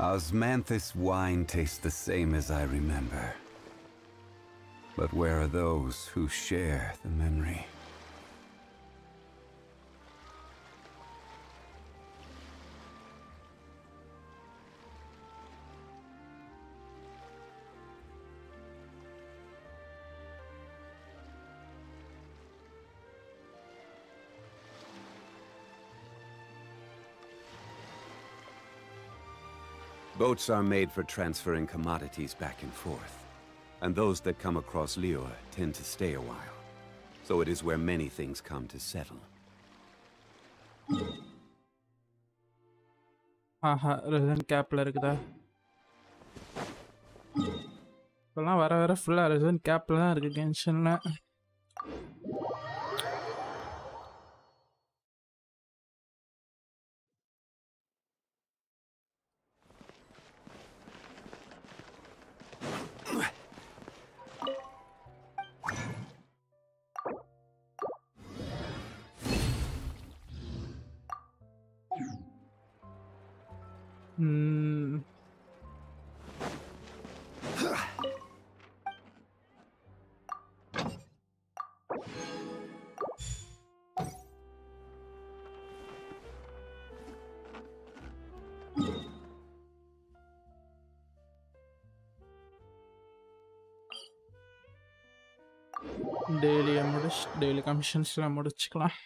Osmanthus wine tastes the same as I remember. But where are those who share the memory? Boats are made for transferring commodities back and forth. And those that come across Lior tend to stay a while. So it is where many things come to settle. Aha resin கேப்பில் இருக்குதா இப்போல்லாம் வர வர ஃபுல்லாக resin கேப்பில் தான் இருக்குது கென்ஷனில் daily கமிஷன்ஸ்லாம் முடிச்சுக்கலாம்.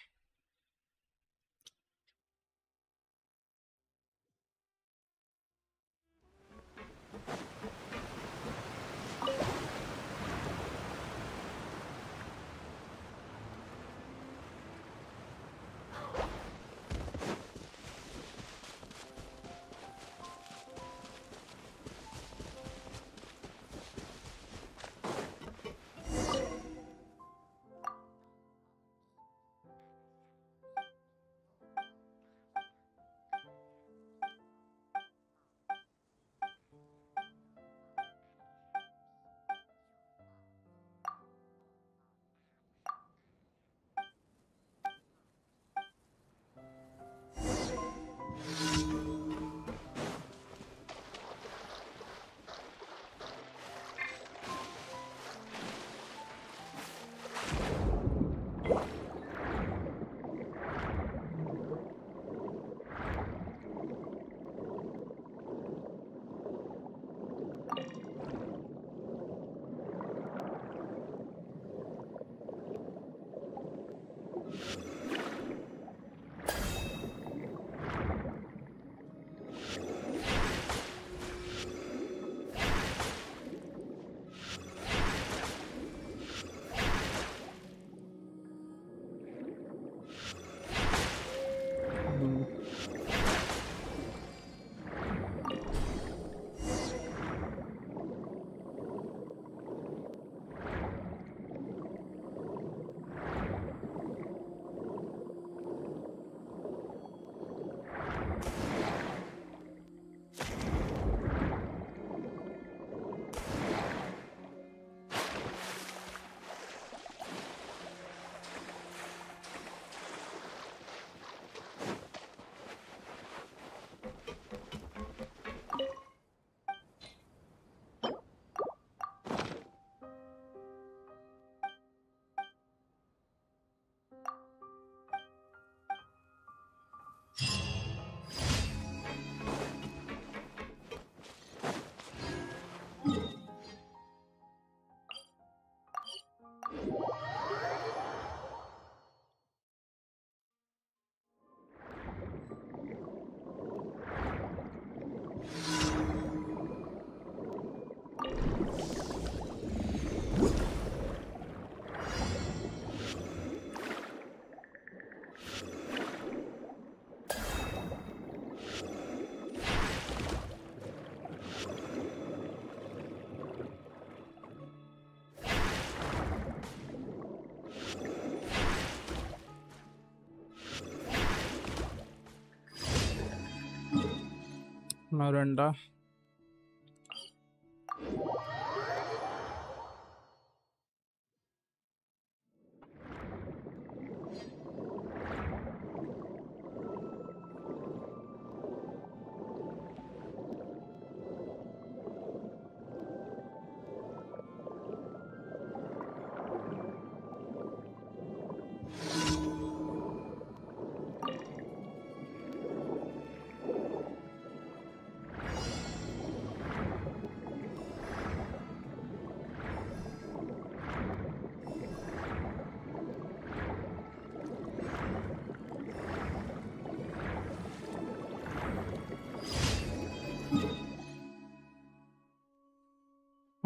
இன்னும்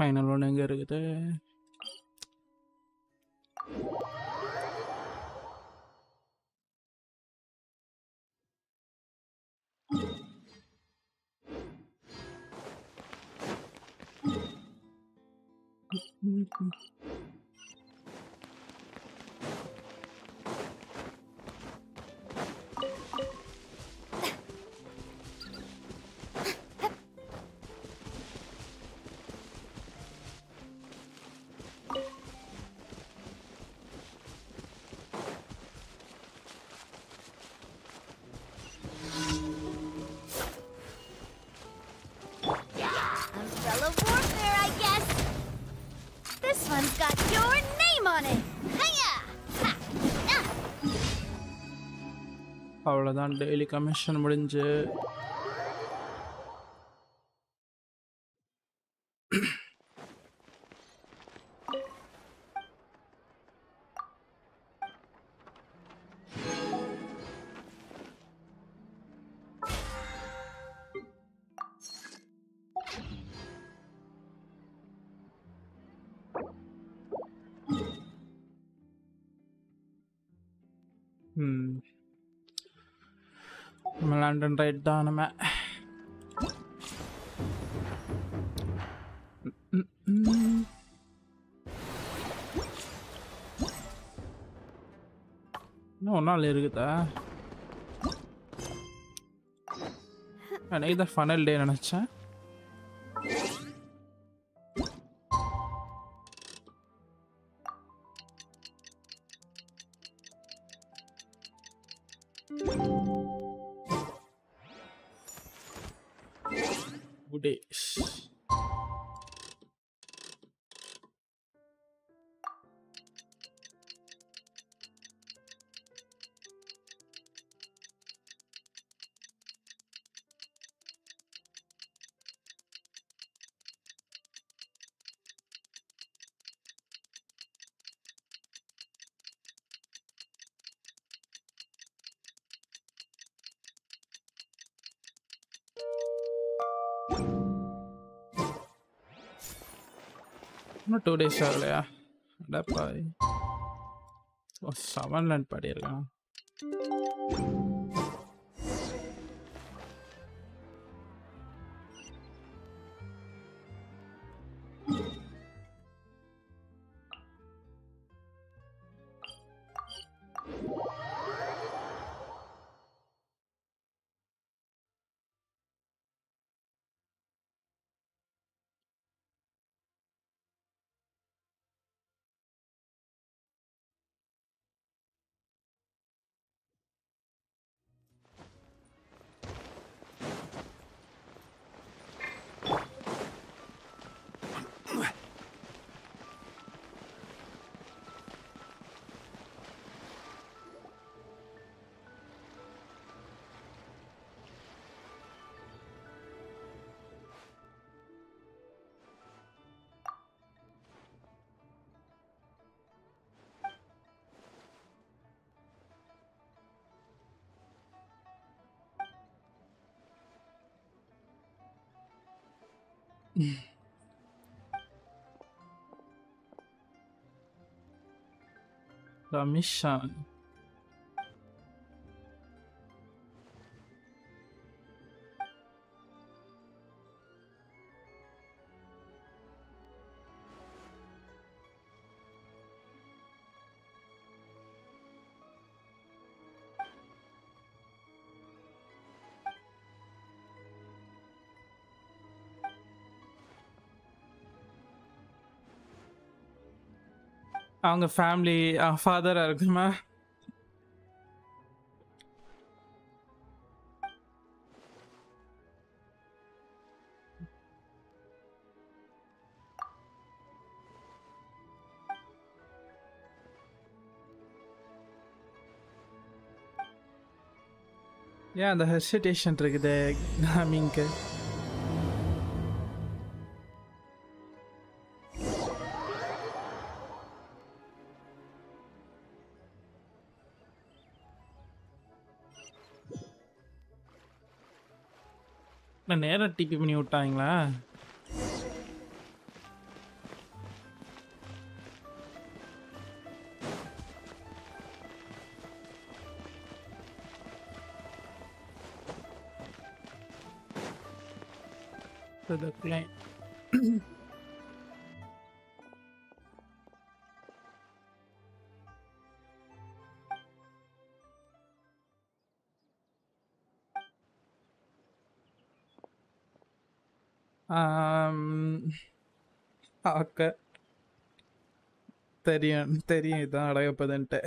main alur negeri gitu ya. அவ்வளோதான் டெய்லி கமிஷன் முடிஞ்சு லண்டன் ரைட் தான் நம்ம இன்னும் ஒரு நாள் இருக்குதா எனக்கு தான் ஃபனல் டே நினச்சேன் இன்னும் டூ டேஸ் ஆகலையா அடப்பாய் ஓ செவன் லேண்ட் tá me. அவங்க ஃபேமிலி ஃபாதரா இருக்குமா? ஏன் அந்த ஹெசிடேஷன் இருக்குது நாமிங்க்கு நேராக டிபி பண்ணி விட்டாங்களா to the client. um, okay தெரியும் தெரியும் இதுதான் அடகப்பதுன்ட்டு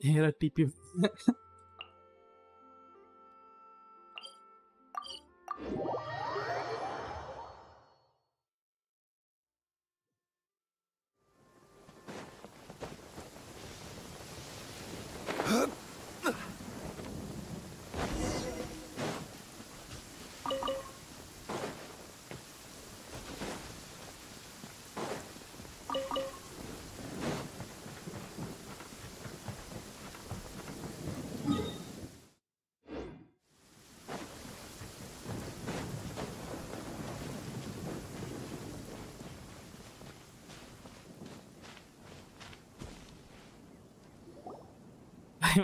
Era típico.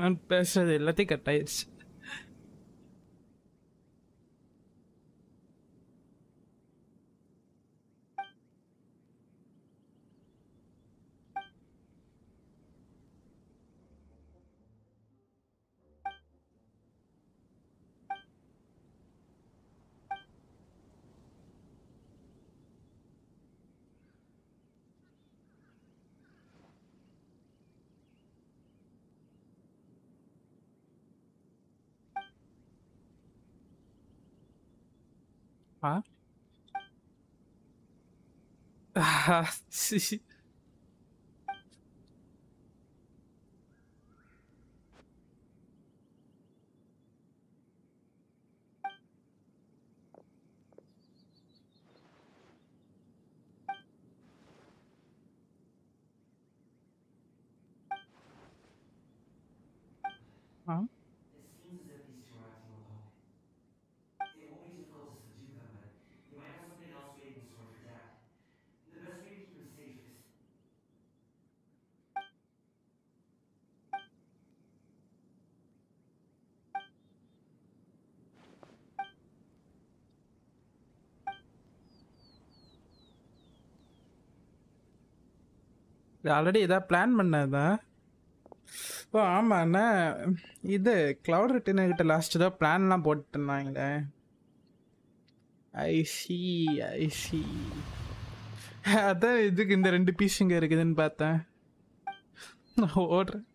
no me pasa de la tica ties 哈嘻嘻 already இதாக பிளான் பண்ணதான் ஓ ஆமாண்ணா. இது க்ளவுட் ரிட்டர்னுக்கிட்ட லாஸ்ட் ஏதோ பிளான்லாம் போட்டுருந்தாங்களே ஐ சி ஐ சி அதான் இதுக்கு இந்த ரெண்டு பீஸ் இங்கே இருக்குதுன்னு பார்த்தேன். நான் ஓடுறேன்.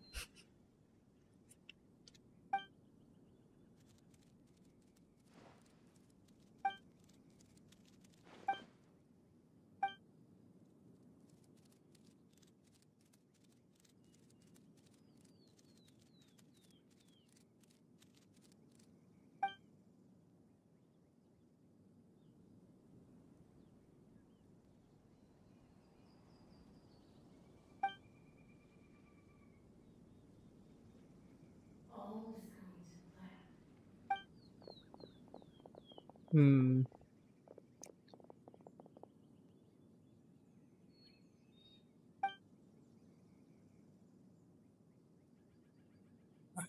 Hmm.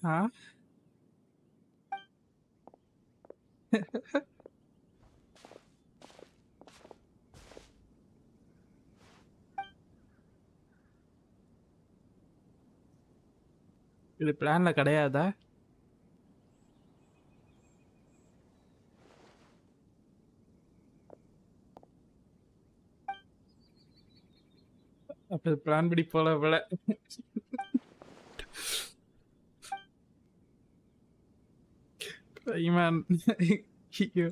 ஆ இது பிளான்ல கிடையாதா அப்படி பிளான் படி போல போல ஐயோ.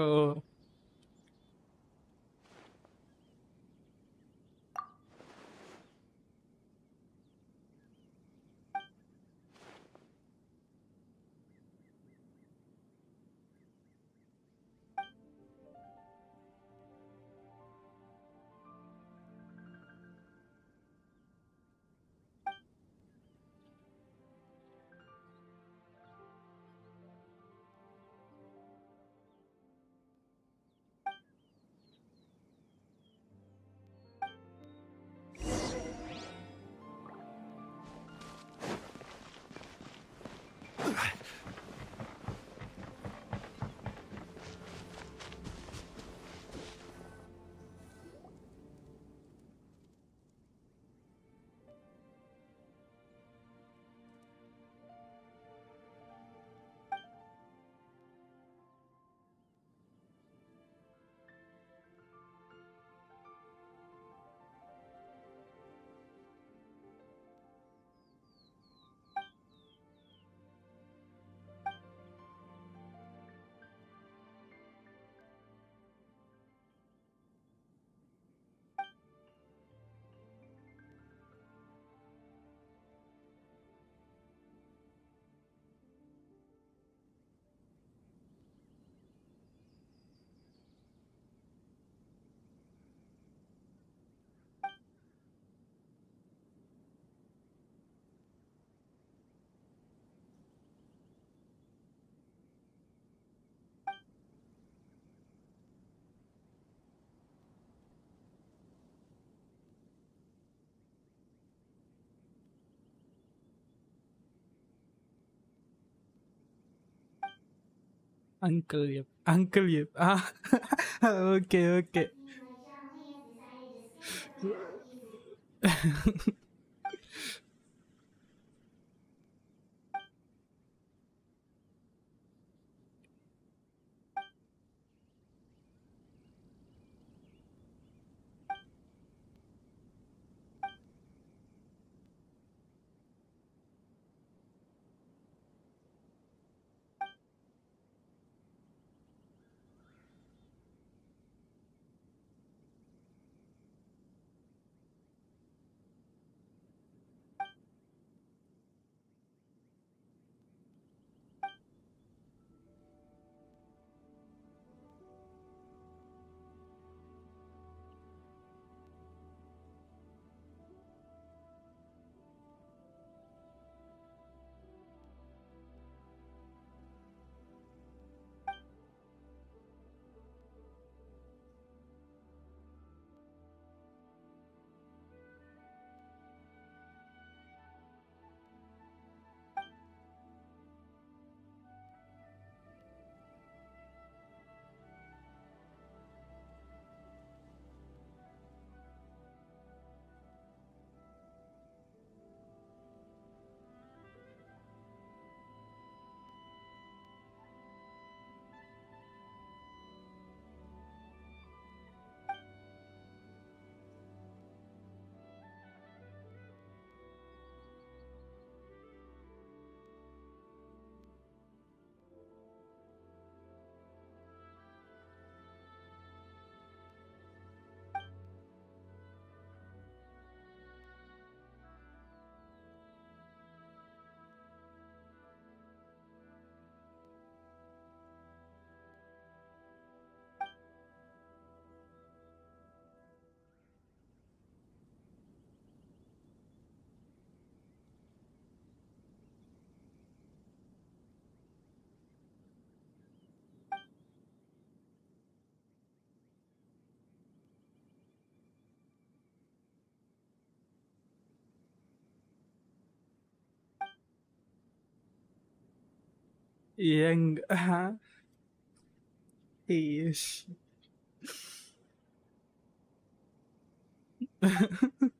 Oh. Uncle Yep. Uncle Yep. Ah, okay, okay. Young. Uh-huh. Ish.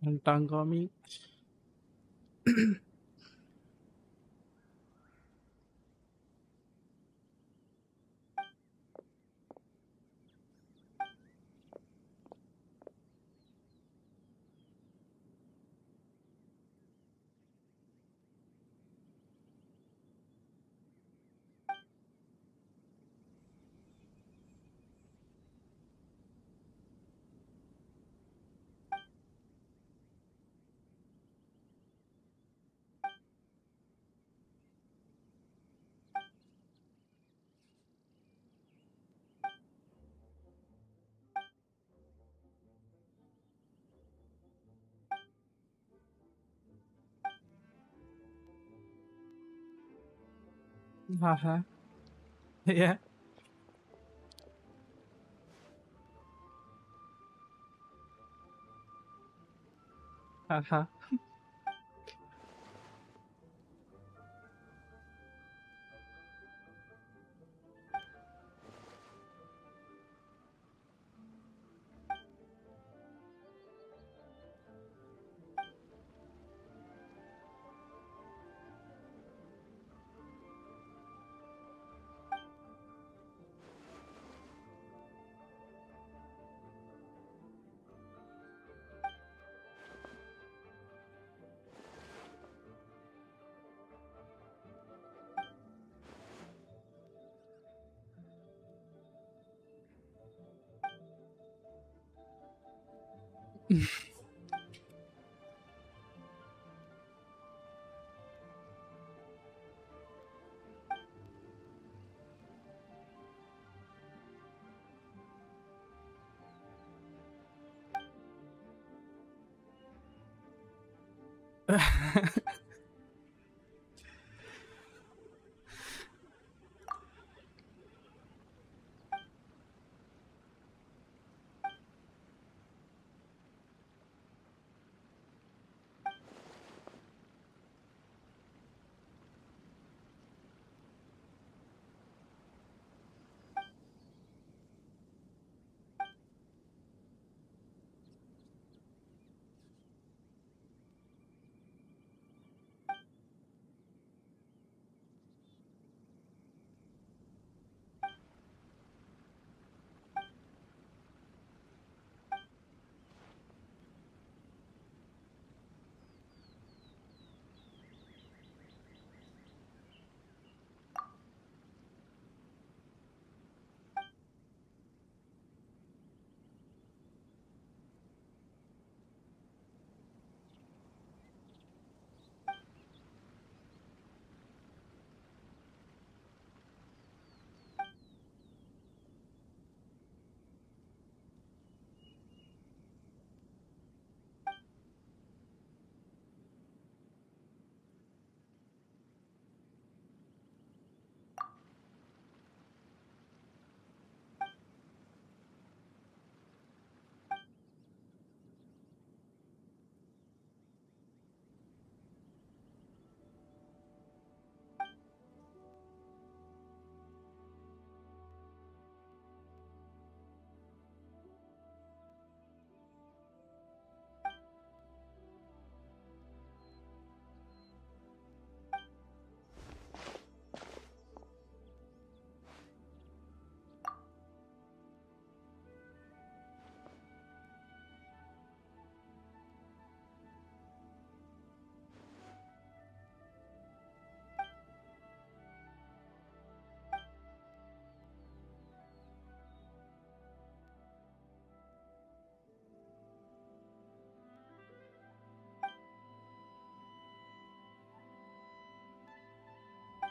tentang komik. Haha. Uh-huh. Yeah. Haha. Uh-huh.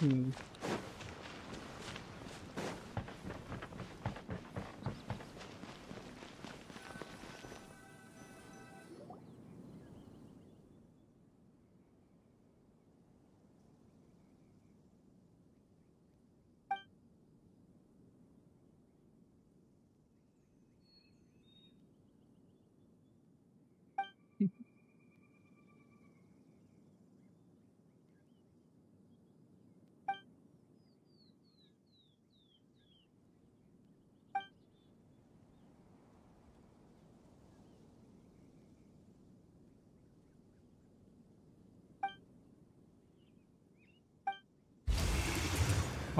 Hmm.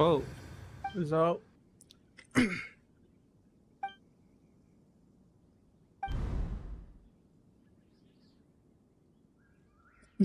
Oh, who's out.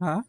Huh?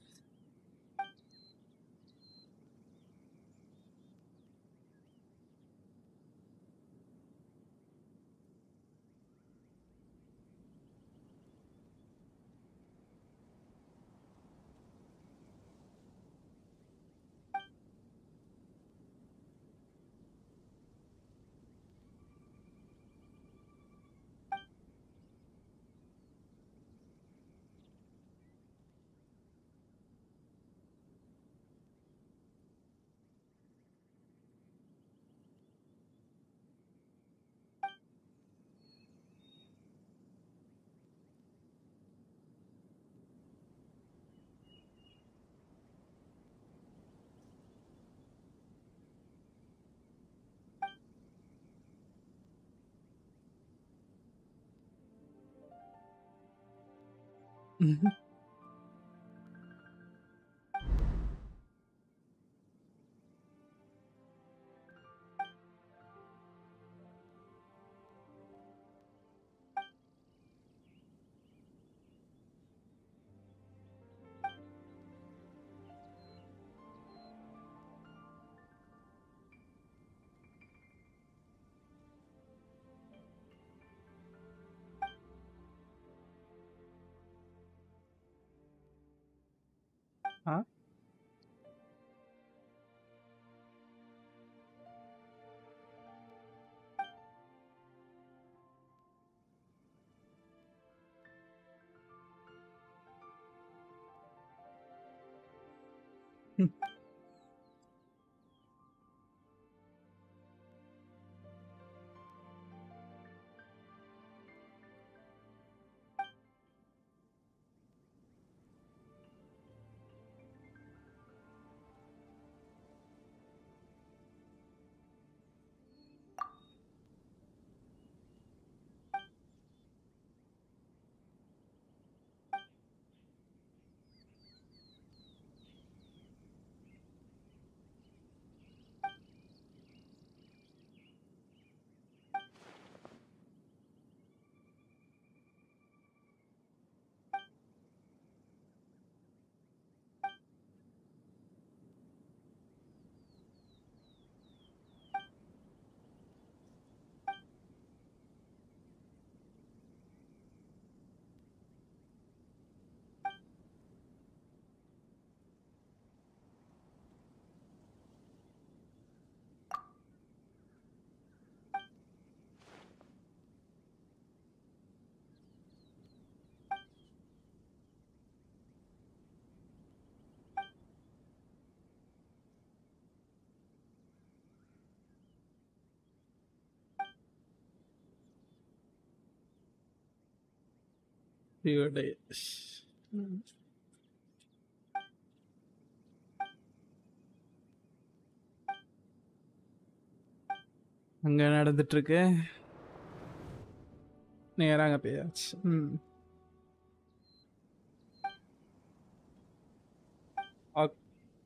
ہوں Huh? இவருடைய அங்கே நடந்துட்டுருக்கு நேராங்க பேயாச்சு ம்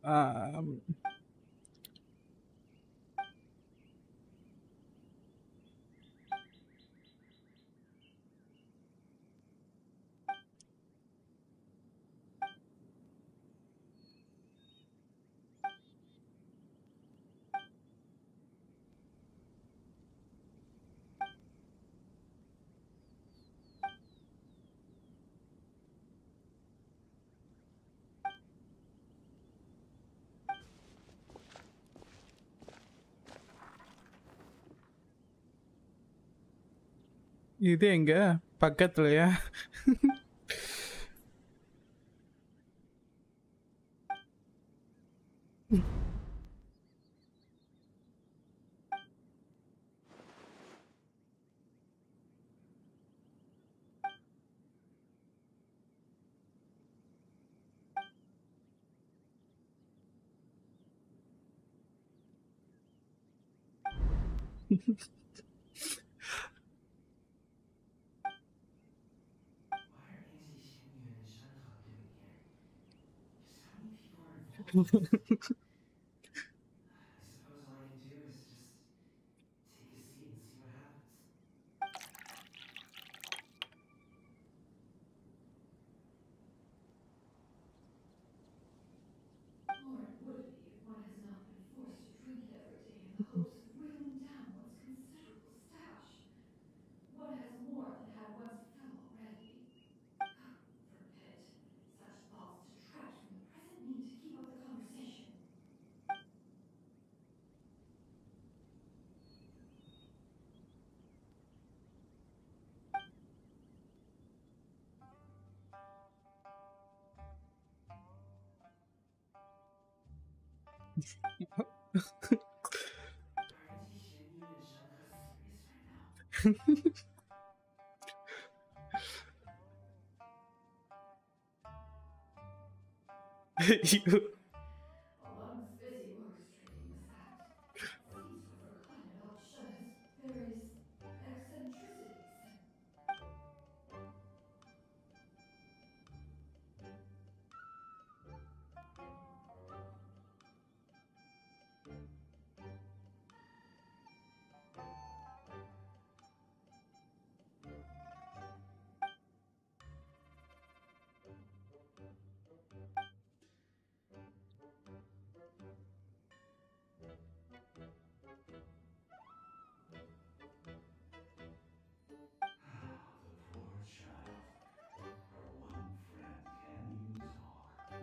ஆ itu yang enggak? Paket lo ya. ハハハハ。you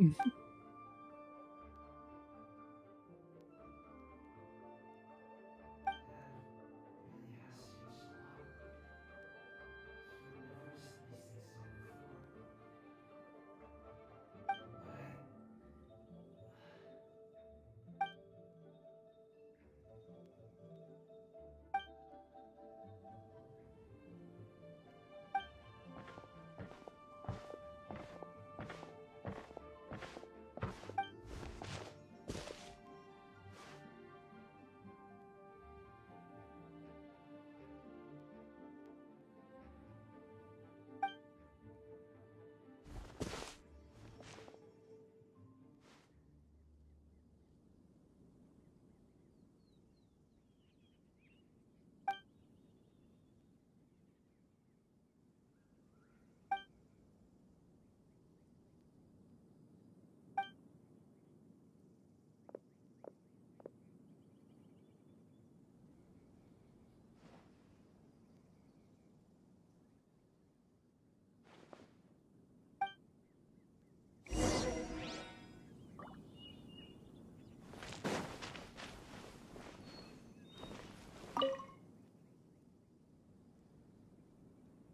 嗯。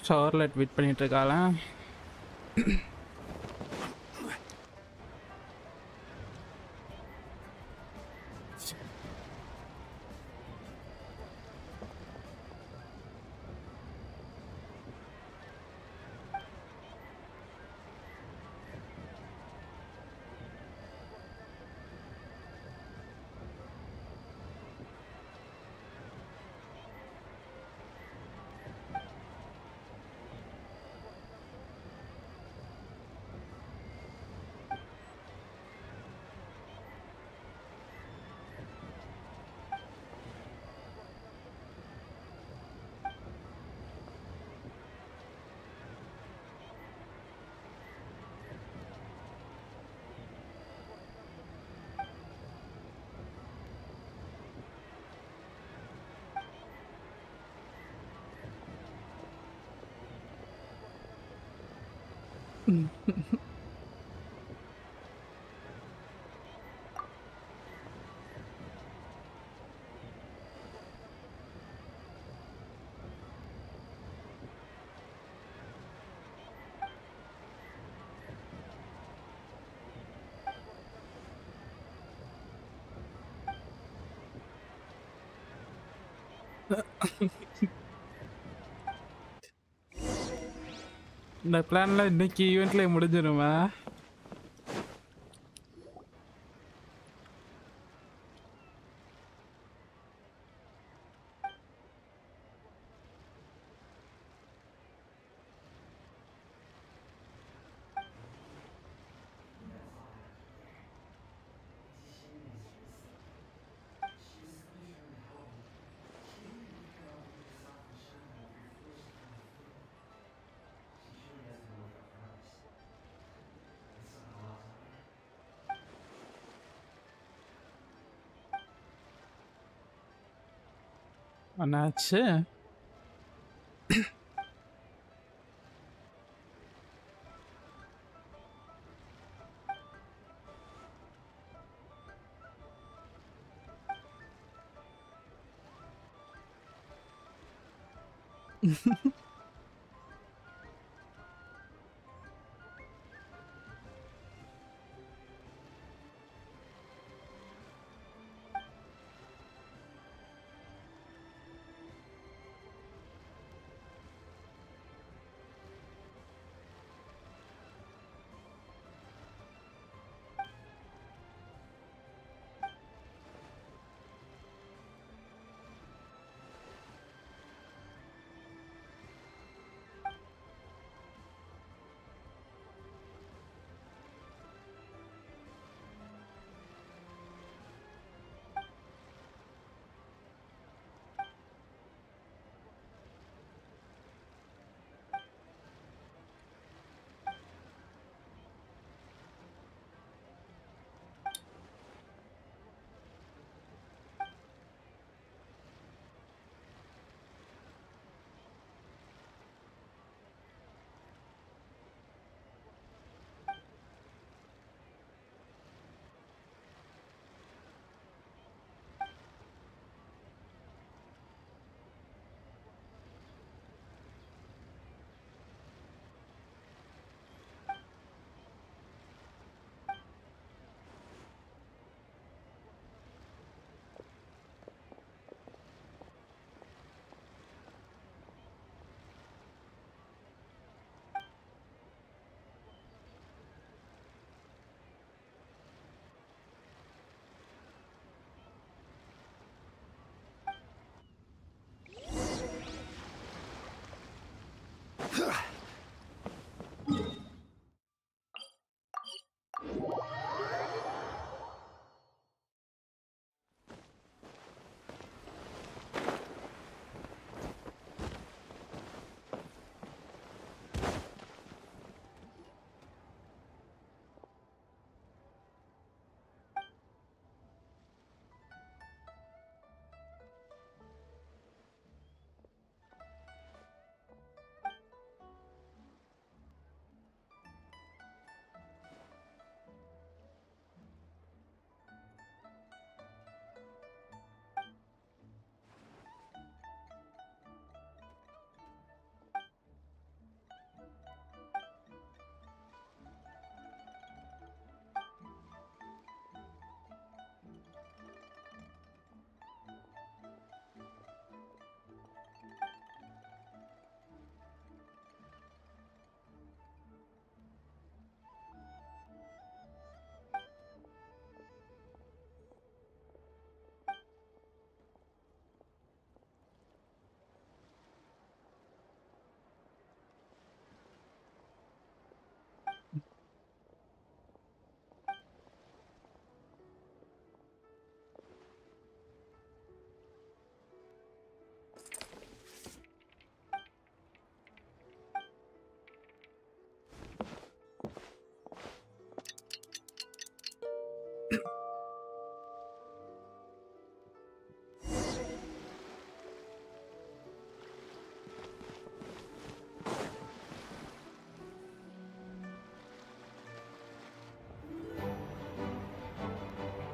starlight wait பண்ணிகிட்ருக்காளாம் இந்த பிளான்லாம் இன்னைக்கு ஈவெண்ட்ல முடிஞ்சிருமா? அண்ணாச்சு Mm-hmm.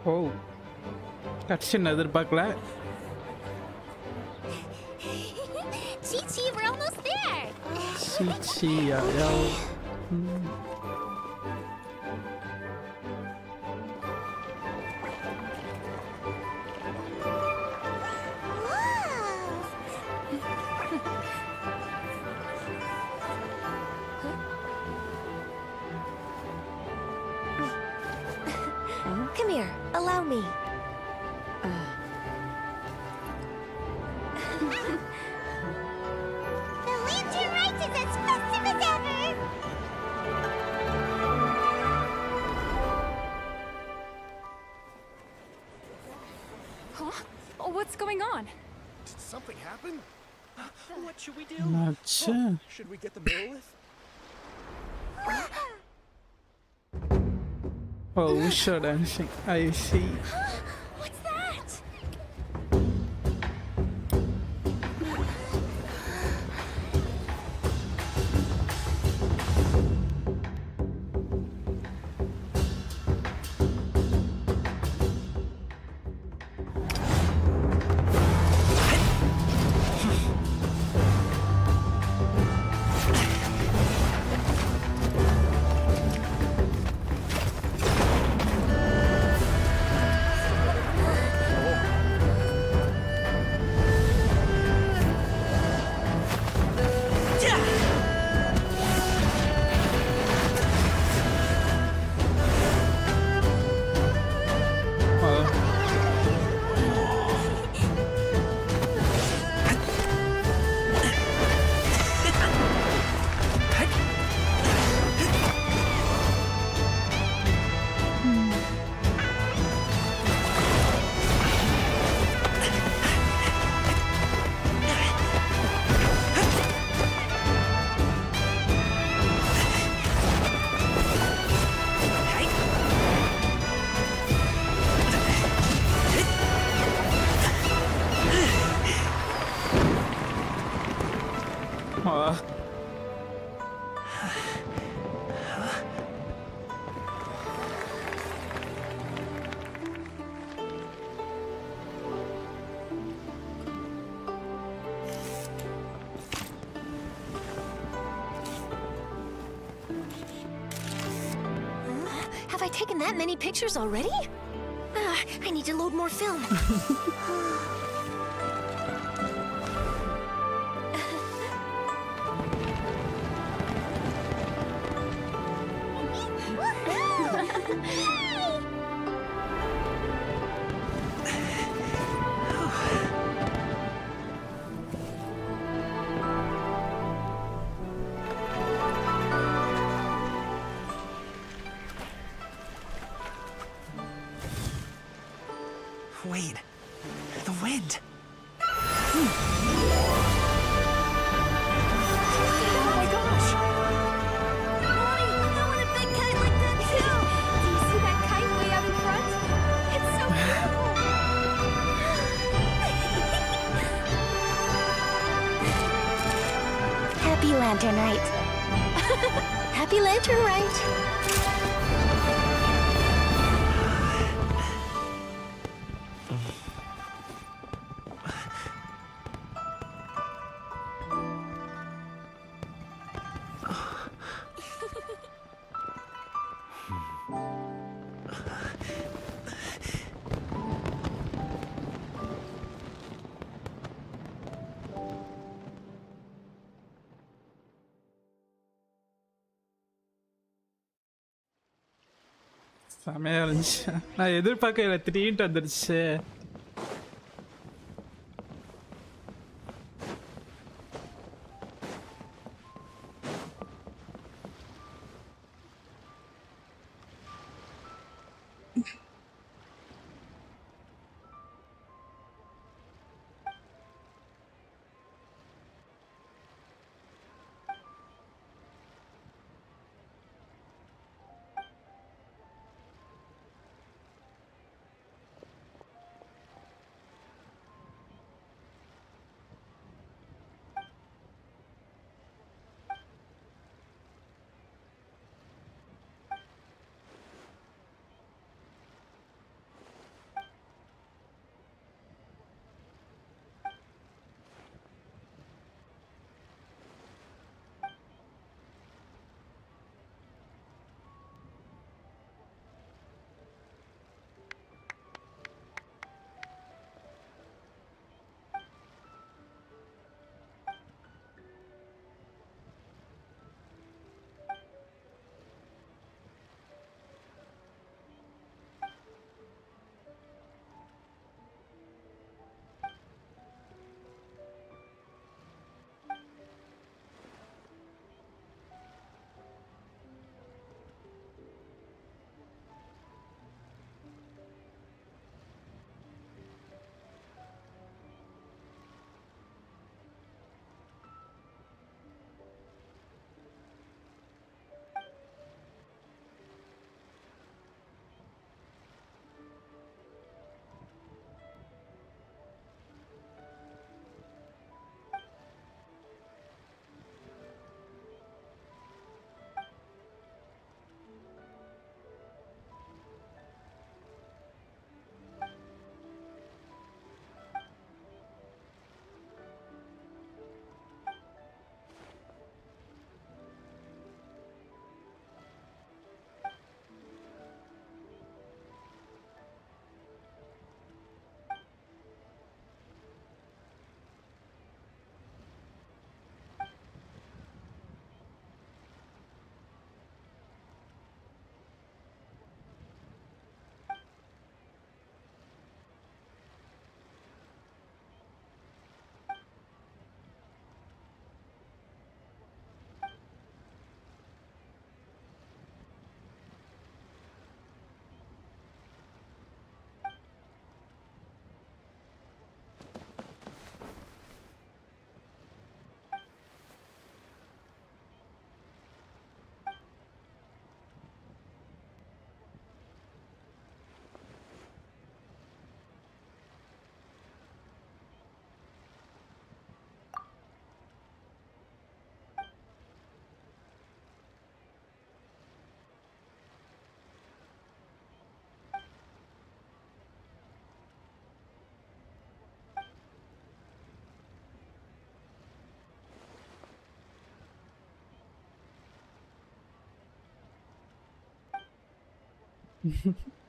Oh, that's another baglat. Chi Chi, we're almost there. Chi yeah. Huh? What's going on? Did something happen? What should we do? Not sure. Oh, should we get the monolith? oh, we should, I think. I see. pictures already? Ah, I need to load more film. செமையா இருந்துச்சு. நான் எதிர்பார்க்க எதிர்பார்க்கல திடீர்னு வந்துருச்சு. 嗯哼哼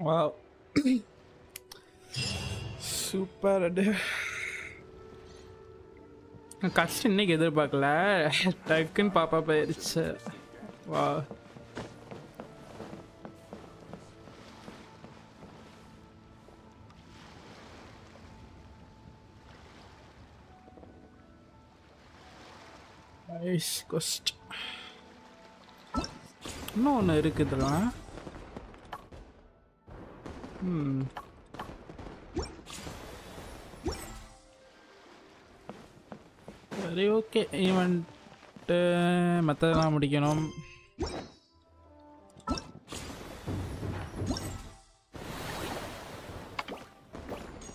wow super அடு கஷ்டம் இன்னைக்கு எதிர்பார்க்கல. டக்குன்னு பாப்பா போயிடுச்சு வா ஐஸ் கொஸ்ட் இன்னும் ஒன்று இருக்குதுலாம் ம் சரி ஓகே ஈவெண்ட்டு மற்றதெல்லாம் முடிக்கணும்.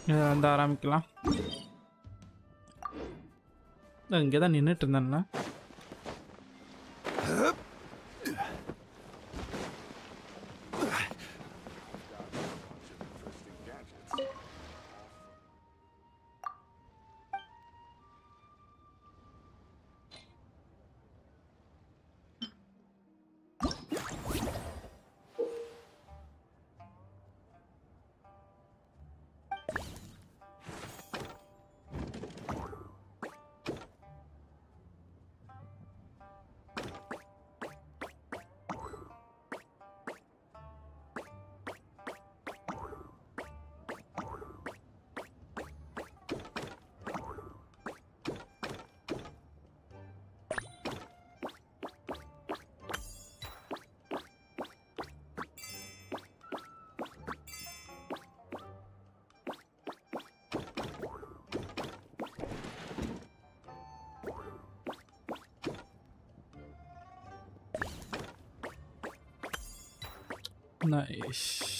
இதை வந்து ஆரம்பிக்கலாம். இங்கே தான் நின்றுட்டு இருந்தேன்ல. ないし。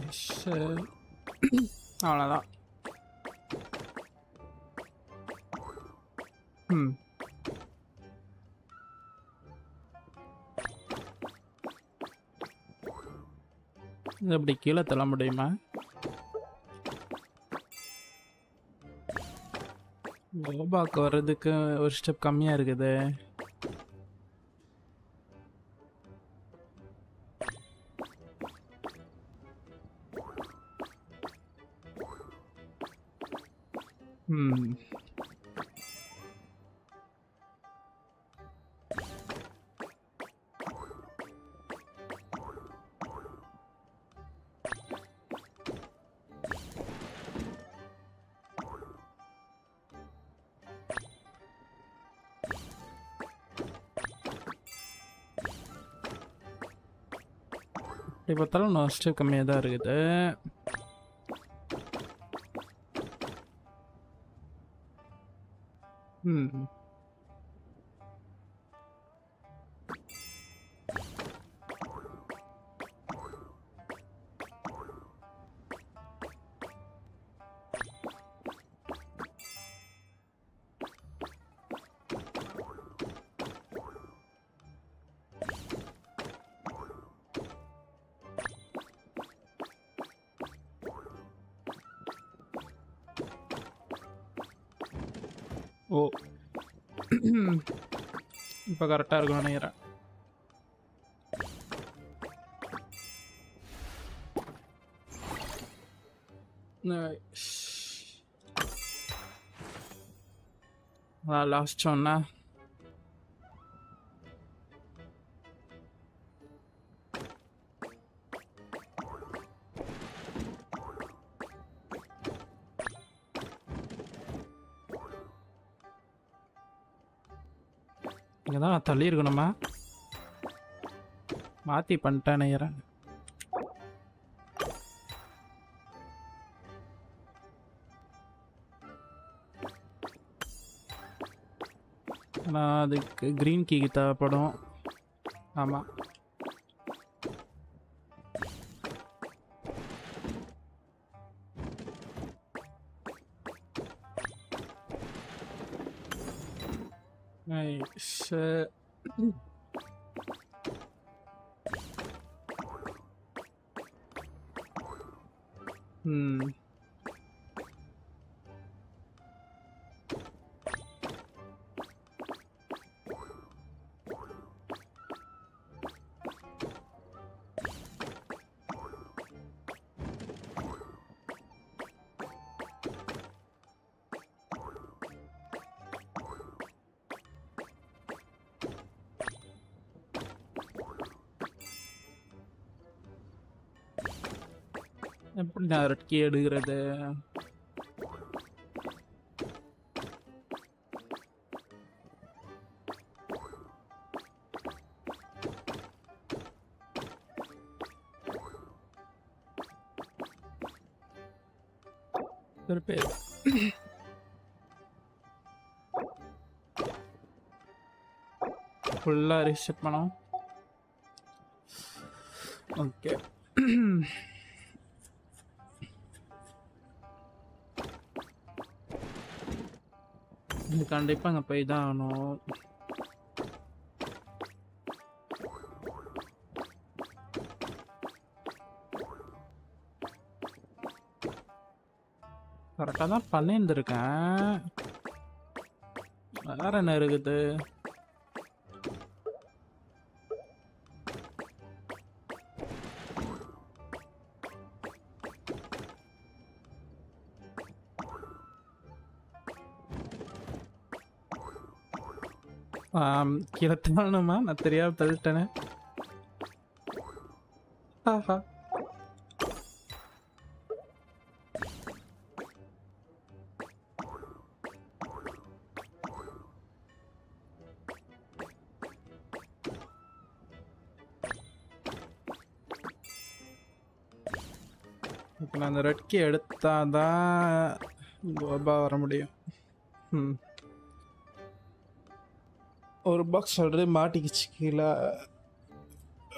நைஸ் அவ்வளோதான் ம் இது அப்படி கீழே தள்ள முடியுமா? கோபாக்கு வர்றதுக்கு ஒரு ஸ்டெப் கம்மியாக இருக்குது. இப்படி பார்த்தாலும் கம்மியாக தான் இருக்குது. ம். கரெக்டாக இருக்கும் நினைக்கிறேன் லாஸ்ட் சொன்னா இங்கே தள்ளி இருக்கணுமா மாற்றி பண்ணிட்டேன் நினைக்கிறேன் ஆனால் அதுக்கு க்ரீன் கீக்கு தேவைப்படும். ஆமாம் நான் ரெட்கி எடுக்கிறது? ஃபுல்லாக ரீசெட் பண்ணோம் ஓகே கண்டிப்பாக அங்கே போய் தான் ஆகணும். கரெக்டாக தான் பண்ணியிருந்துருக்கேன். வேறு என்ன இருக்குது? கீழே தள்ளணுமா நான் தெரியாம தள்ளிட்டேனே. ஆஹா. இப்போ நான் அந்த ரெட் கீ எடுத்தாதான் கோபா வர முடியும். ம். பாக்ஸ் ஆல்ரெடி மாட்டிக்கிச்சு. கீழே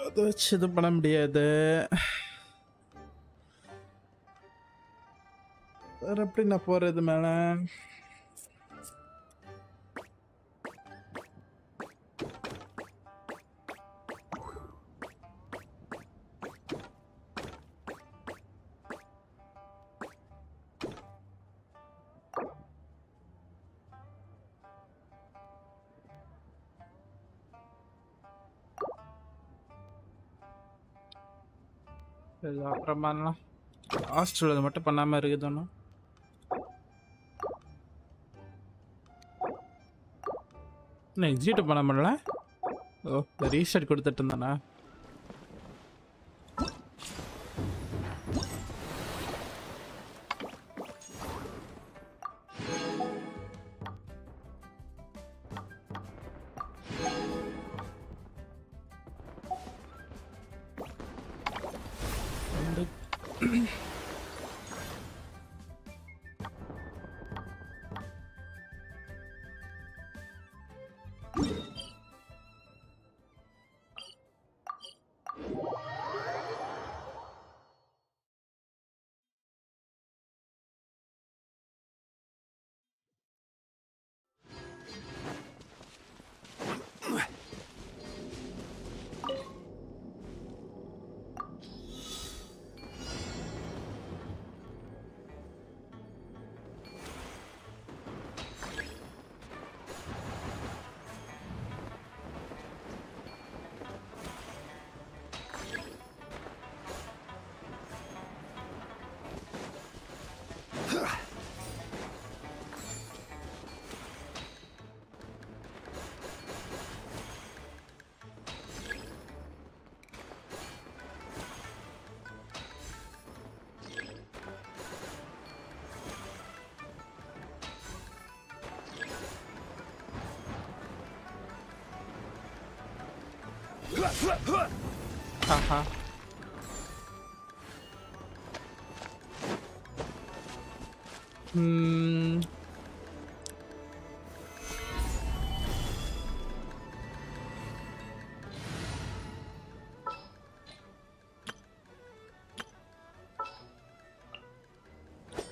அதை வச்சு இது பண்ண முடியாது. வேற எப்படி நான் போறது மேலே? இது அப்புறம் பண்ணலாம் ஹாஸ்டல் அது மட்டும் பண்ணாமல் இருக்குது ஒன்றும் என்ன எக்ஸிட் பண்ண முடியல. ஓ ரீசெட் கொடுத்துட்டு இருந்தானா?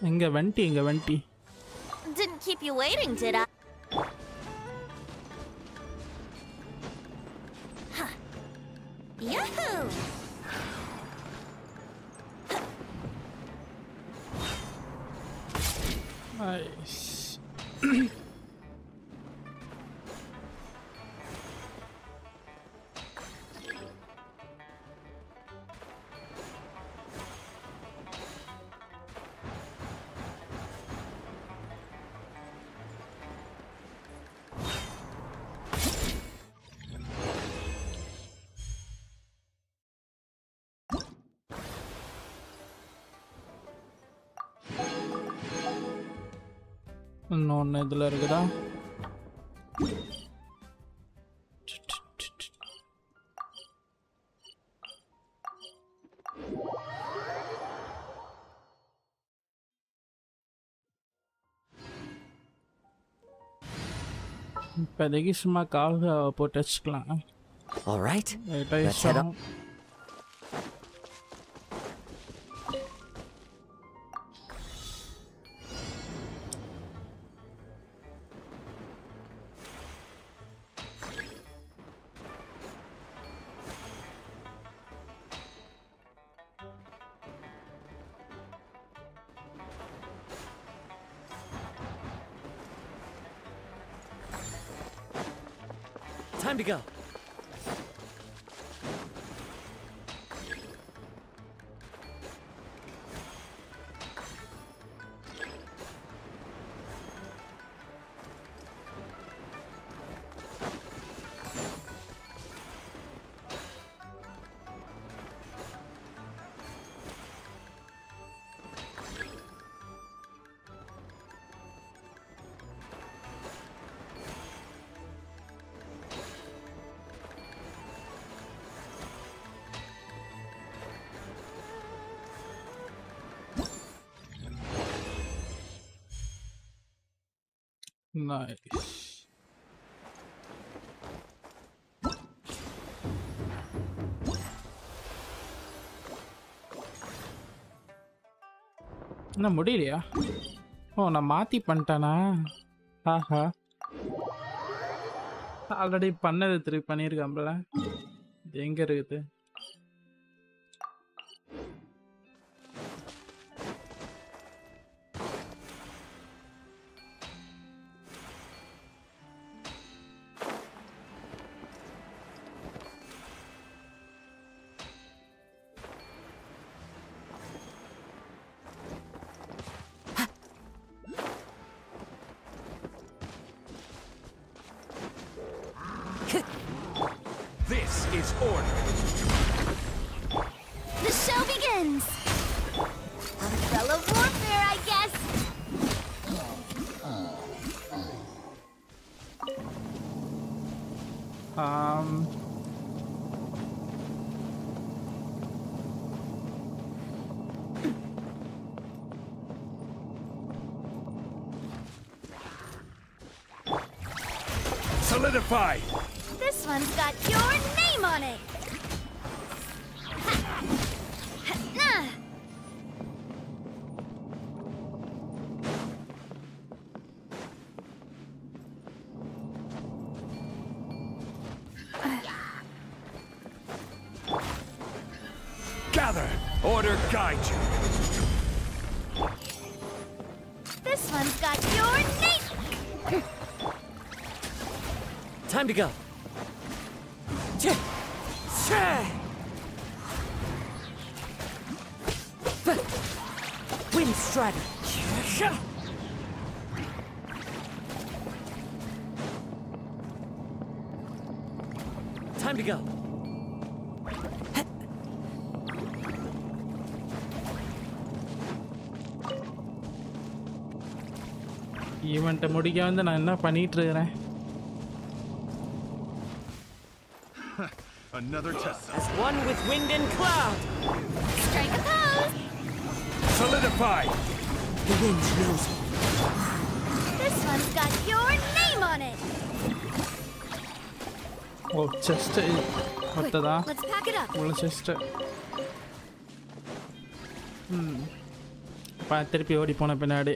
எங்க வண்டி எங்க வண்டி Didn't keep you waiting, did I? Huh. Yahoo! Nice. இன்னொன்று இதில் இருக்குதா இப்போதைக்கு சும்மா கால் போட்டு வச்சுக்கலாம் All right. Let's head up. Nice. என்ன முடியலையா ஓ நான் மாத்தி பண்ணிட்டேனா ஆஹா ஆல்ரெடி பண்ணது திருப்பி பண்ணியிருக்கான்ல இது எங்க இருக்குது Solidify! This one's got your name on it. Ha. Ha. Nah. Gather! Order guide you! This one's got your name. Time to go. Ch- Ch- Wind Strider. Ch- Time to go. ஈவெண்ட்டை முடிக்க வந்து நான் என்ன பண்ணிட்டு இருக்கிறேன் Another test cell. As one with wind and cloud. Strike a pose. Solidify! The wind knows me. This one's got your name on it. O chest Quick, மொத்ததா let's pack it up. உள்ள chest ம் பா திருப்பி ஓடி போன பின்னாடி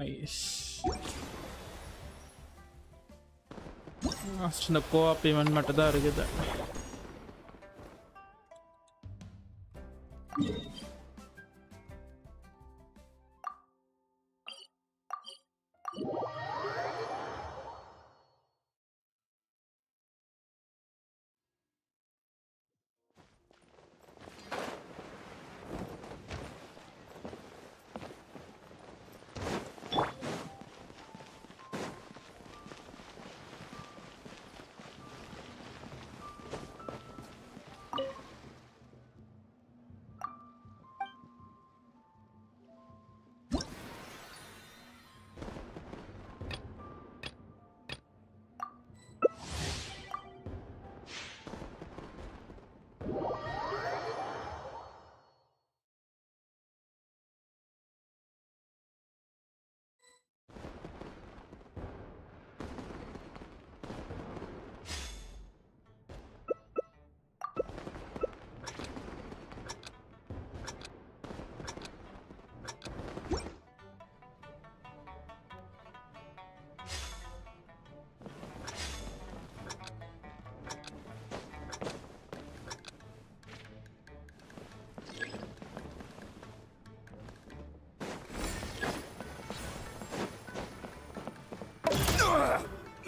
nice අස්ටන කෝපේ මන් මට දාරගෙදන්න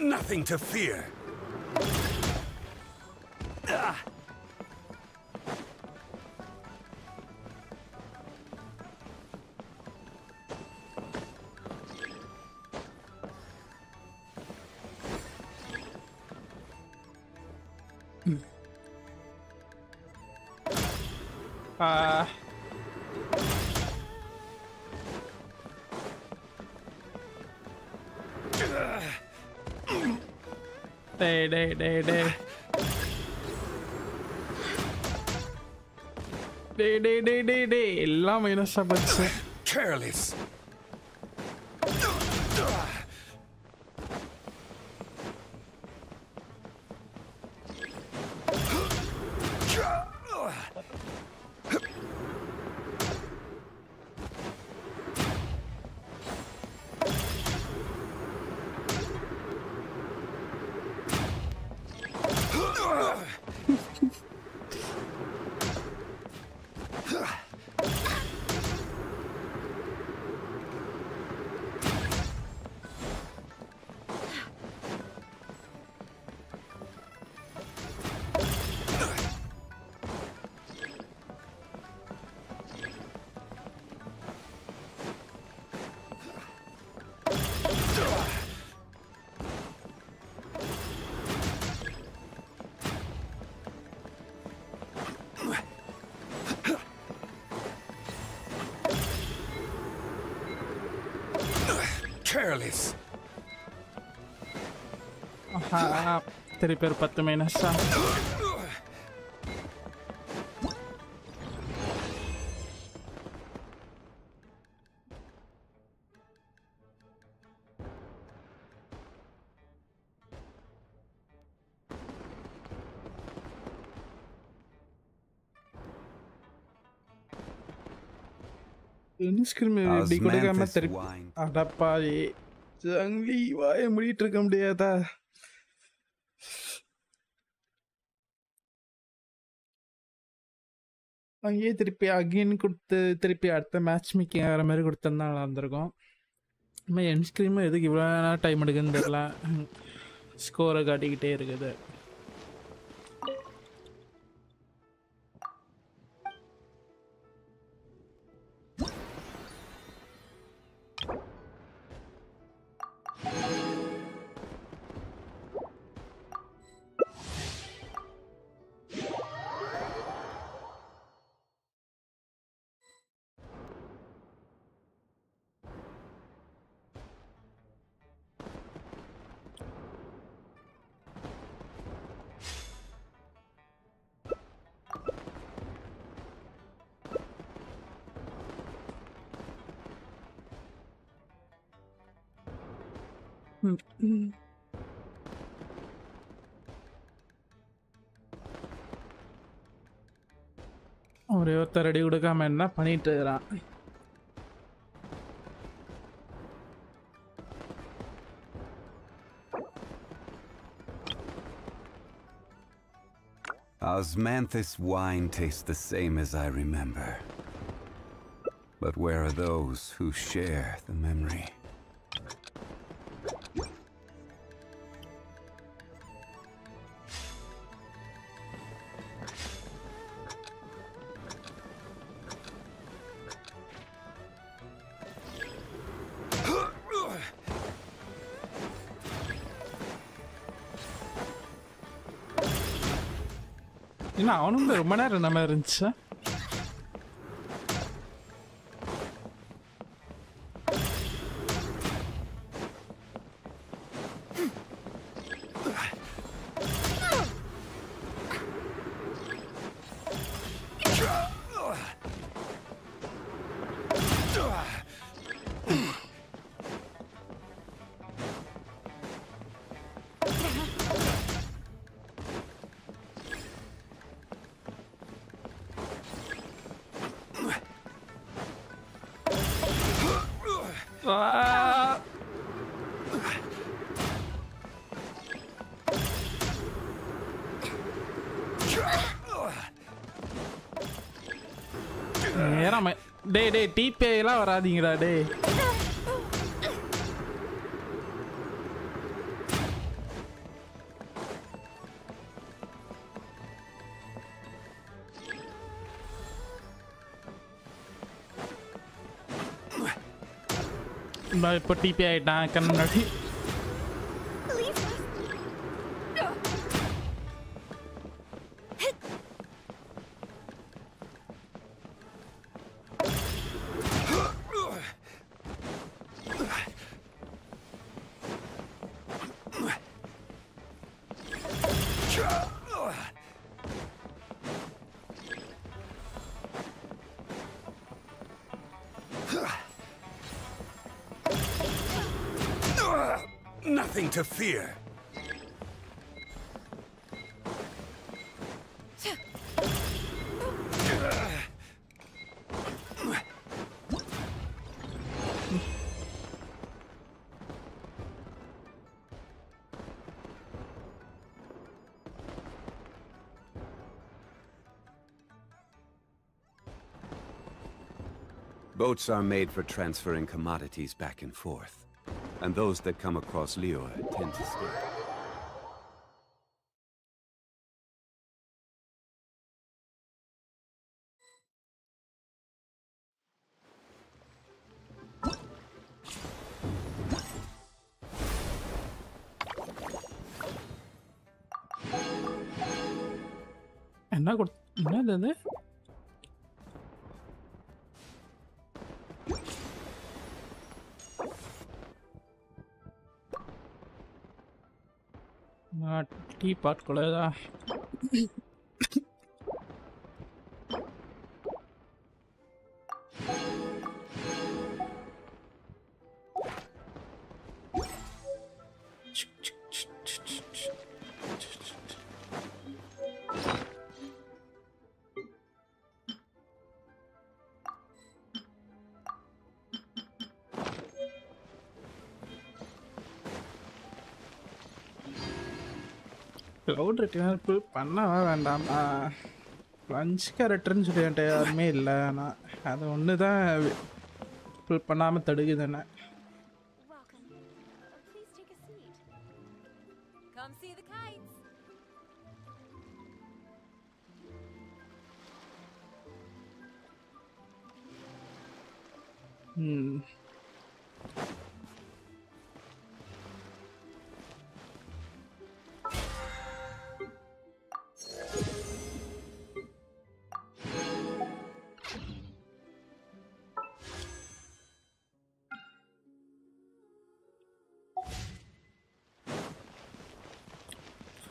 Nothing to fear. they, they, they, they. டேய் டேய் டேய் டேய் டேய் எல்லாம் மைனஸா போச்சு careless careless. Harap tripper pat na may nasa. Ini skrimi di kuda kamar dari ada apa ஜங்லி வாய முடிட்டு இருக்க முடியாதா? அங்கேயே திருப்பி அகெயின் கொடுத்து திருப்பி அடுத்த மேட்ச் மேக்கிங் ஆகிற மாதிரி கொடுத்துருந்தா நல்லா இருந்திருக்கும். இனிமேல் என் ஸ்க்ரீமும் எதுக்கு இவ்வளோ நேரம் டைம் எடுக்குன்னு தெரியல. ஸ்கோரை காட்டிக்கிட்டே இருக்குது. ம், ம். ஒரே ஒருத்தர் ரெடி கொடுக்காம என்ன பண்ணிட்டு இருக்கிறான் Osmanthus wine tastes the same as I remember. But where are those who share the memory? அவனும் ரொம்ப நேரம் நல்லா இருந்துச்சா. டே டிபே எல்லாம் வராதிங்கடா டே இப்போ டிபி ஆயிட்டான் கண்ணு முன்னாடி. To fear. Boats are made for transferring commodities back and forth And those that come across Lior tend to stay. என்ன கொடு என்னது அது teapot, colega. கொள்ளதா க்ளவுட் ரெட்டினர் பண்ணவா வேண்டாமா லஞ்ச் கேரக்டர்னு சொல்லி என்கிட்ட யாருமே இல்லை ஆனால் அது ஒன்று தான் ஃபுல் பண்ணாமல் தடுக்குது என்ன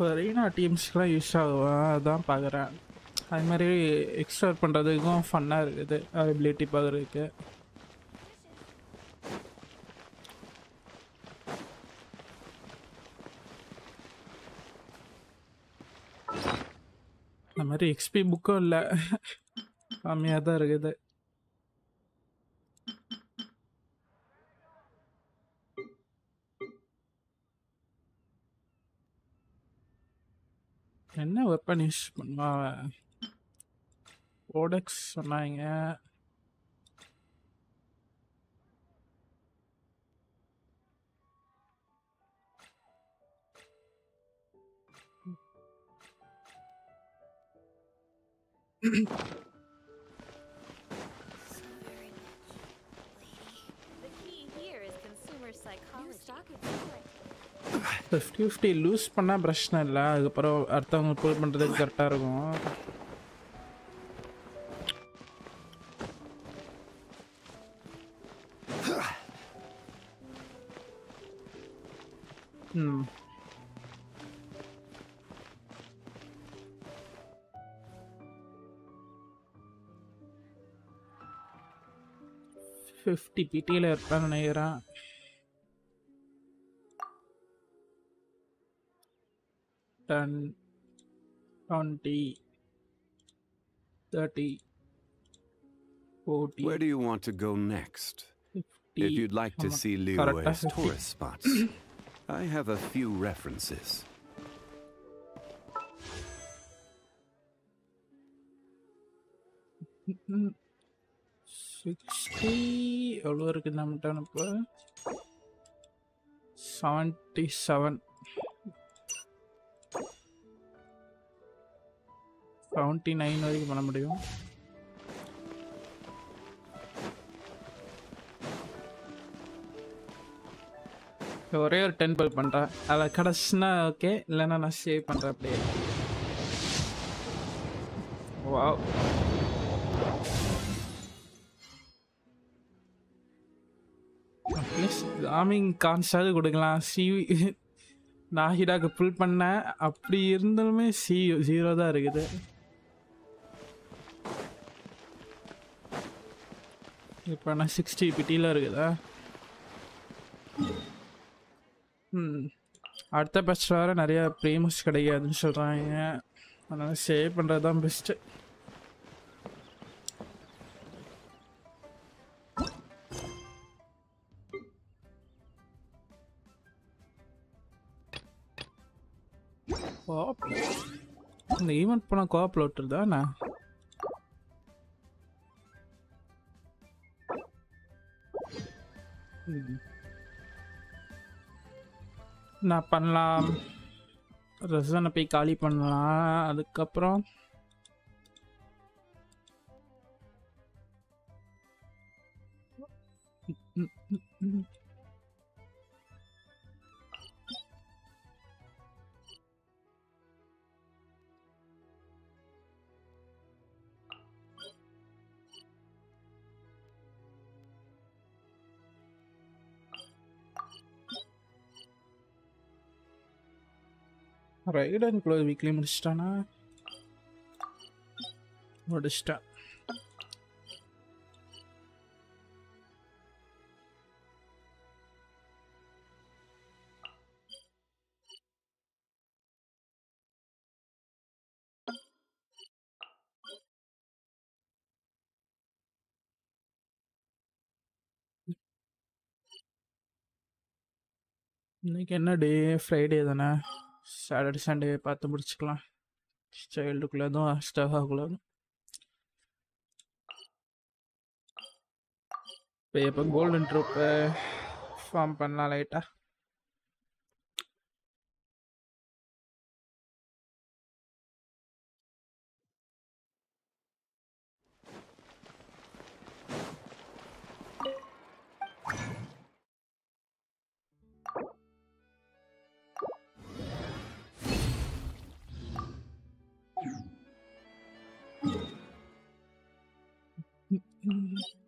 இப்போ ரீனா டீம்ஸ்க்குலாம் யூஸ் ஆகும் அதான் பார்க்குறேன். அது மாதிரி எக்ஸ்ப்ளோர் பண்ணுறதுக்கும் ஃபன்னாக இருக்குது. அபிலிட்டி பார்க்குறதுக்கு. அந்த மாதிரி எக்ஸ்பி புக்கும் இல்லை. கம்மியாக தான் இருக்குது. என்ன வெப்பன் யூஸ் பண்ணுவா ஓடெக்ஸ் சொன்னாங்க So very much, lady. The key here is consumer psychology. New stock is fifty fifty lose பண்ணால் பிரச்சனை இல்லை. அதுக்கப்புறம் அடுத்தவங்க புல் பண்ணுறதுக்கு கரெக்டாக இருக்கும். ம் ஃபிஃப்டி பிடியில் இருப்பேன்னு நினைக்கிறேன். Ten twenty thirty forty Where do you want to go next? Fifty If you'd like to see Liyue's tourist spots, I have a few references. Sixty எவ்வளோ இருக்குது நம்மகிட்ட இப்போ செவன்ட்டி செவன் செவன்ட்டி நைன் வரைக்கும் பண்ண முடியும். ஒரே ஒரு டெம்பிள் பண்ணுறேன் அதில் கிடச்சுன்னா ஓகே இல்லைன்னா நான் சேவ் பண்ணுறேன் அப்படியே. வாவ் ஜாமிங் ராமிங் கான்ஸாவது கொடுக்கலாம். சிவி நாகிடாக்கு புல் பண்ணேன். அப்படி இருந்தாலுமே சி ஜீரோ தான் இருக்குது. இப்போ நான் சிக்ஸ்டி பிட்டியில் இருக்குதா? ம். அடுத்த பெஸ்ட்டில் வேறு நிறைய ப்ரீமஸ் கிடைக்காதுன்னு சொல்கிறாங்க அதனால் சேவ் பண்ணுறது தான் பெஸ்ட்டு கோப் இந்த ஈவெண்ட் போனால் கோப்பில் விட்டுருதா நான் பண்ணலாம். ரசனை போய் காலி பண்ணலாம். அதுக்கப்புறம் ம், ம், அண்ட் க்ளோஸ் வீக்லி முடிச்சிட்டானா? முடிச்சிட்டேன் இன்னைக்கு என்ன டே ஃப்ரைடே தானே. சாட்டர்டே சண்டே பார்த்து முடிச்சுக்கலாம். சைல்டுக்குள்ளே எதுவும் ஸ்டவ் ஆகக்கூடாது. இப்போ எப்போ கோல்டன் ட்ரூப்பு ஃபார்ம் பண்ணலாம் லைட்டாக Mm-hmm.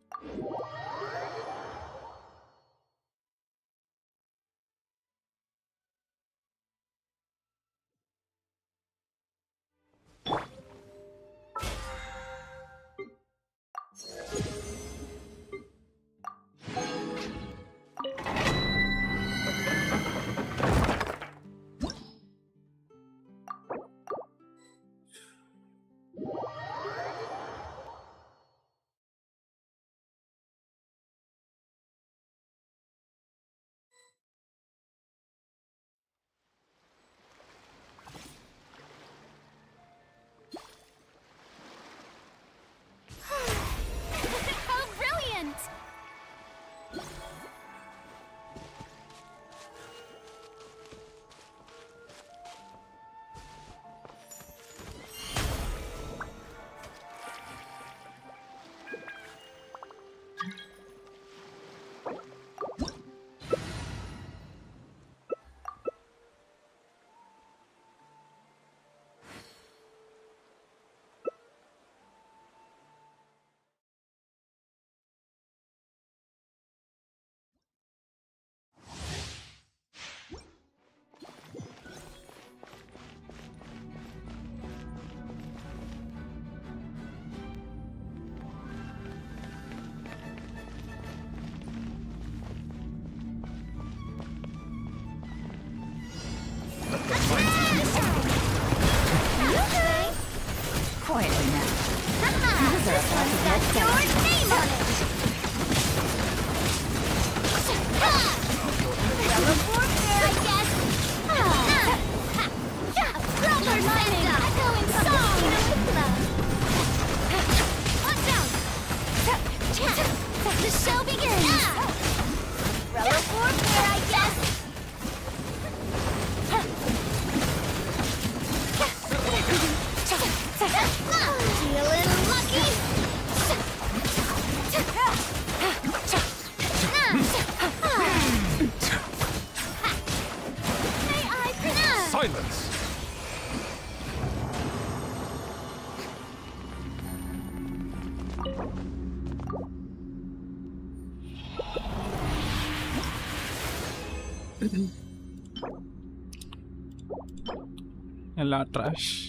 Hala, trash.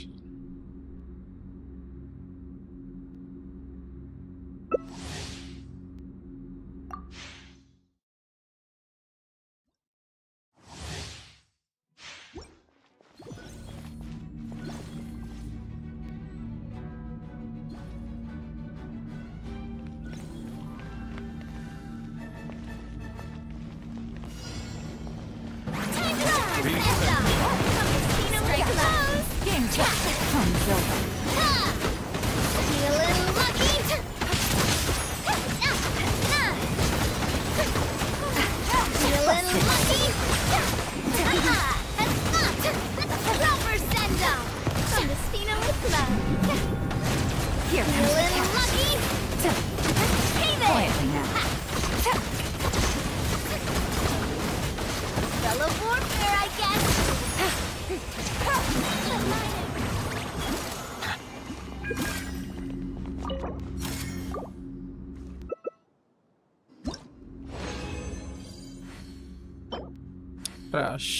Trash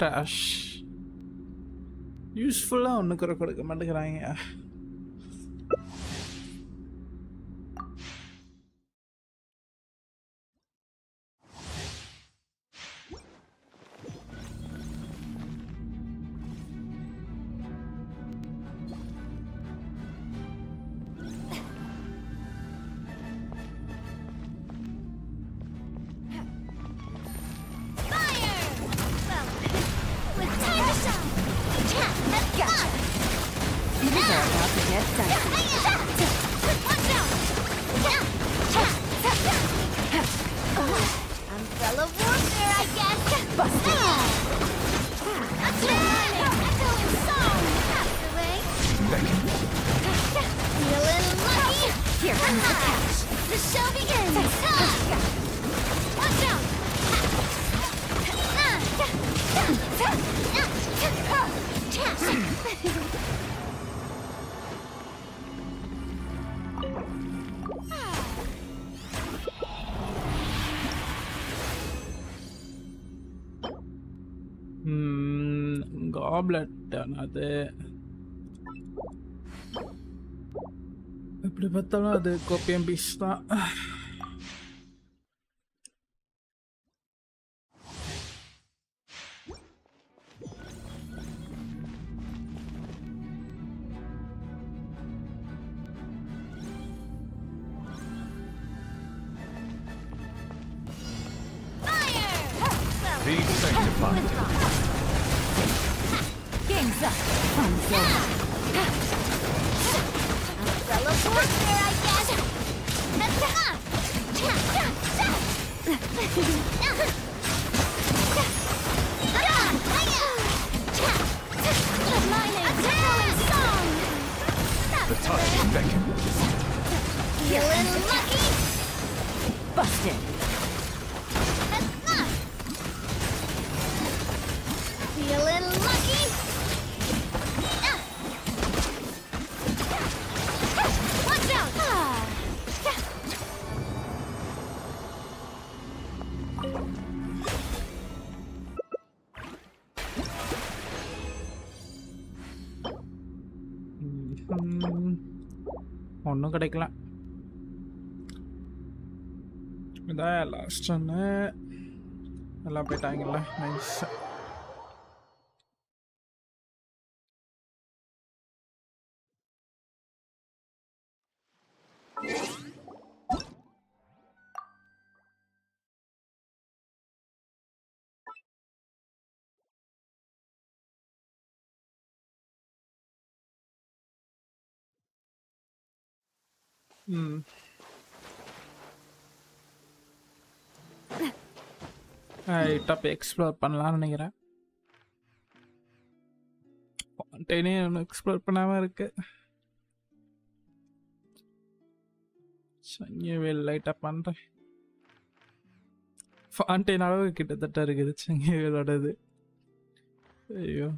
trash யூஸ்ஃபுல்லாக ஒன்றுக்குற கொடுக்க மாட்டேங்கிறாங்க. goblet dan ada berapa tahun ada கிடைக்கல. இதான் லாஸ்ட் ஒன்று நல்லா போயிட்டாங்கல்ல நைஸாக Hmm. லைட்டாக இப்போ எக்ஸ்ப்ளோர் பண்ணலாம்னு நினைக்கிறேன். ஃபவுண்டனே ஒன்றும் எக்ஸ்ப்ளோர் பண்ணாமல் இருக்கு. சங்கவேல் லைட்டாக பண்ணுறேன் ஃபாண்டைன் அளவு கிட்டத்தட்ட இருக்குது சங்கவேலோடது. ஐயோ.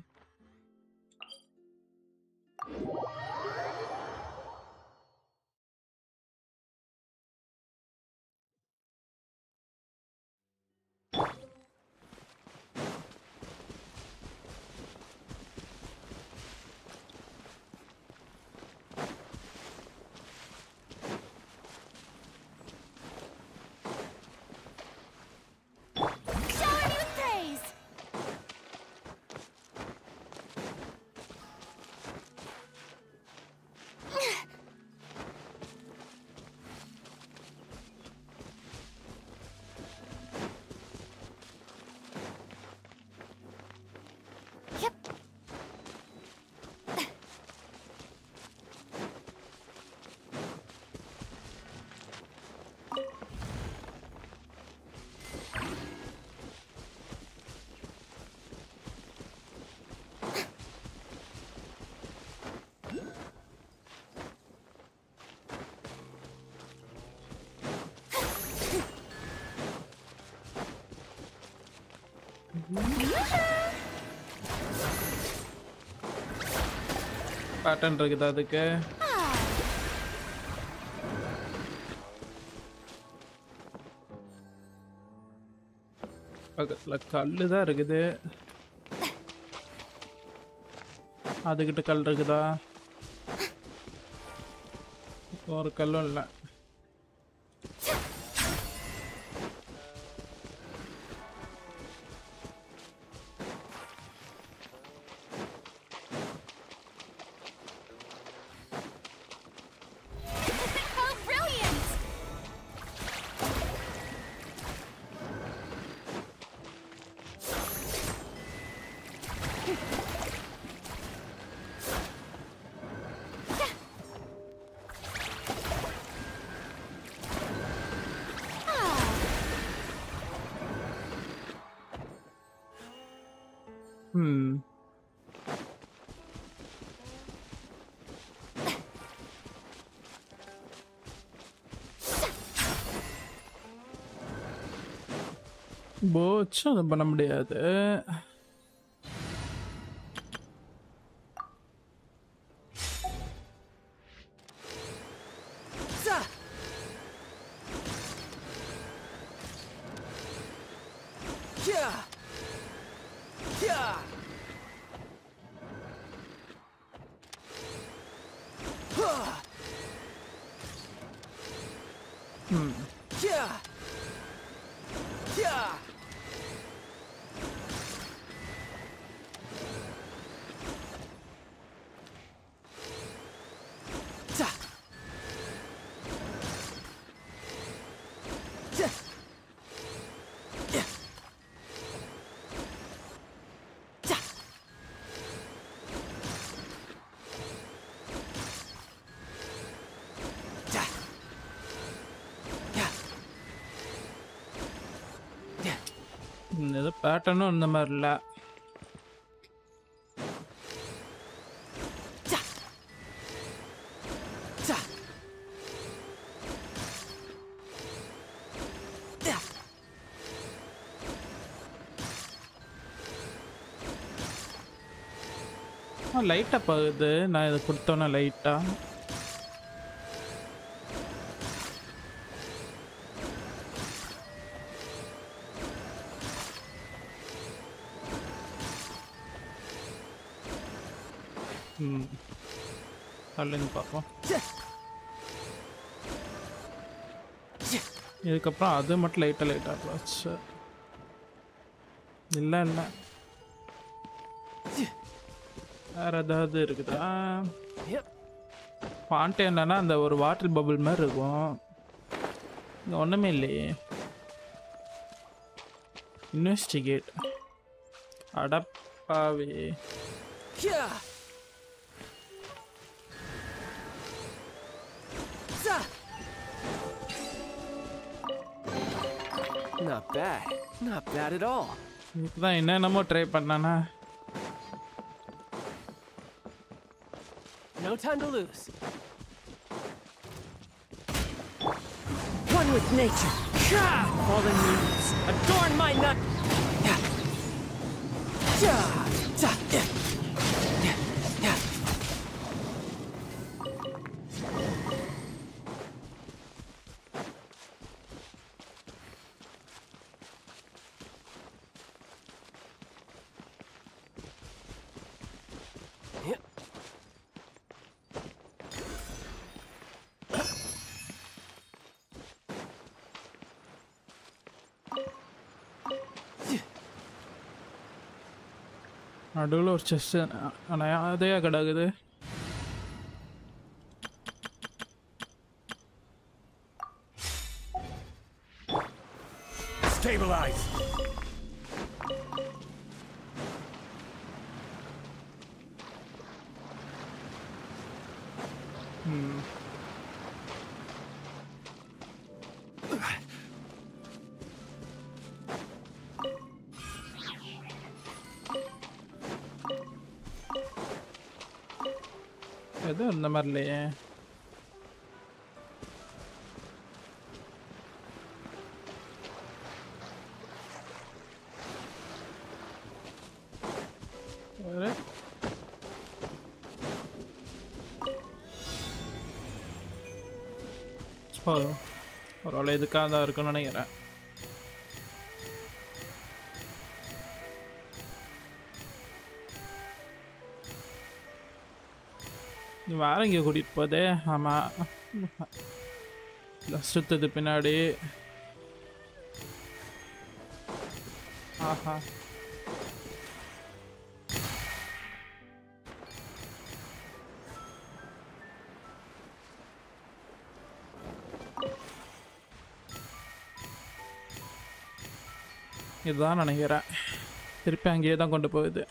பட்டன் இருக்குது அதுக்கு. பக்கத்தில் கல் தான் இருக்குது. அதுக்கிட்ட கல் இருக்குதா? ஒரு கல்லும் இல்லை. போச்சு. அது பண்ண முடியாது. பேட்டர்னும் இந்த மாதிரி இல்லை! லைட்டாக போகுது. நான் இதை கொடுத்தோன்னே லைட்டாக இதுக்கப்புறம் அது மட்டும் லைட்டாக லைட்டாக போச்சு இல்லை இல்லை. வேற ஏதாவது இருக்குதா? Yep. பாண்ட் என்னன்னா அந்த ஒரு வாட்டர் பபுள் மாதிரி இருக்கும். இங்கே ஒன்றுமே இல்லையே. இன்வெஸ்டிகேட் அடப்பாவே. Yeah! bad. Not bad at all. இதுக்கு தான் என்னென்னமோ ட்ரை பண்ணானா No time to lose. One with nature. Sha! Fallen leaves. Adorn my nut. நடுவில் ஒரு செஸ் ஆனால் கிடக்குது? அந்த மாதிரி இல்லையே போதும். ஒரு இதுக்காக தான் இருக்குன்னு நினைக்கிறேன். வேற எங்கேயோ கூட்டிகிட்டு போதே ஆமாம் சுத்தது பின்னாடி. ஆஹா. இதுதான் நினைக்கிறேன். திருப்பி அங்கேயே தான் கொண்டு போகுது.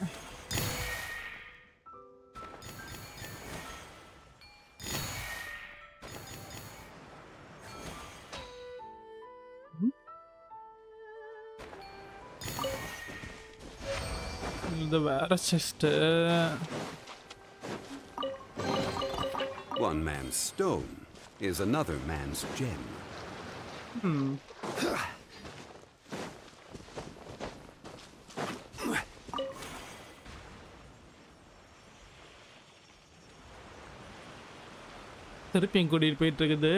இது வேற chest One man's stone is another man's gem. திருப்பியும் கூட்டிகிட்டு போயிட்டு இருக்குது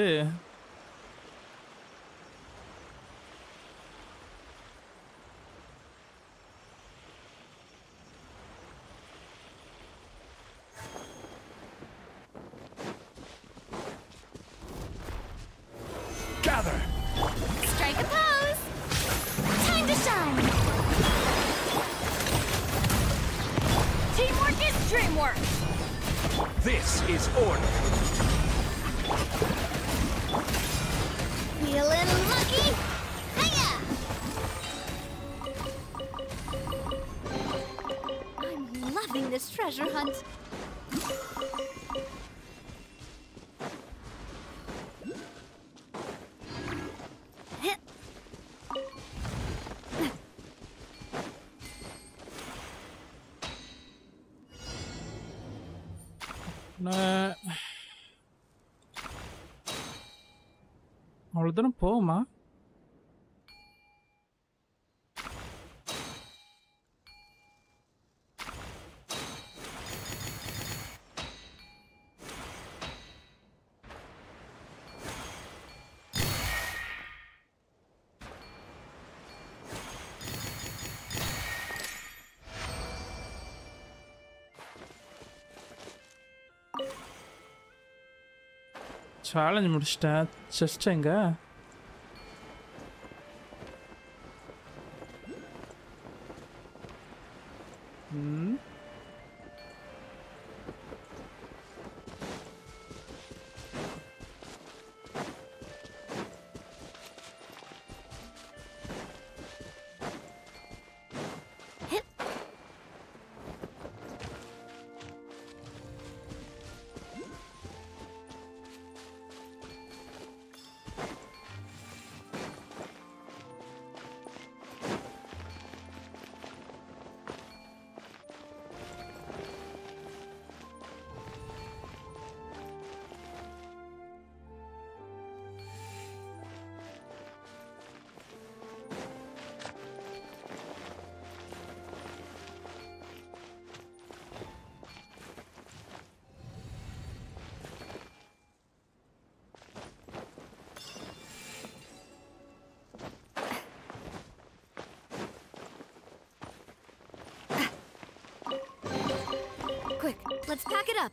தூரம் போகுமா சேலஞ்ச் முடிச்சிட்டேன் செஸ்ட் எங்க pack it up.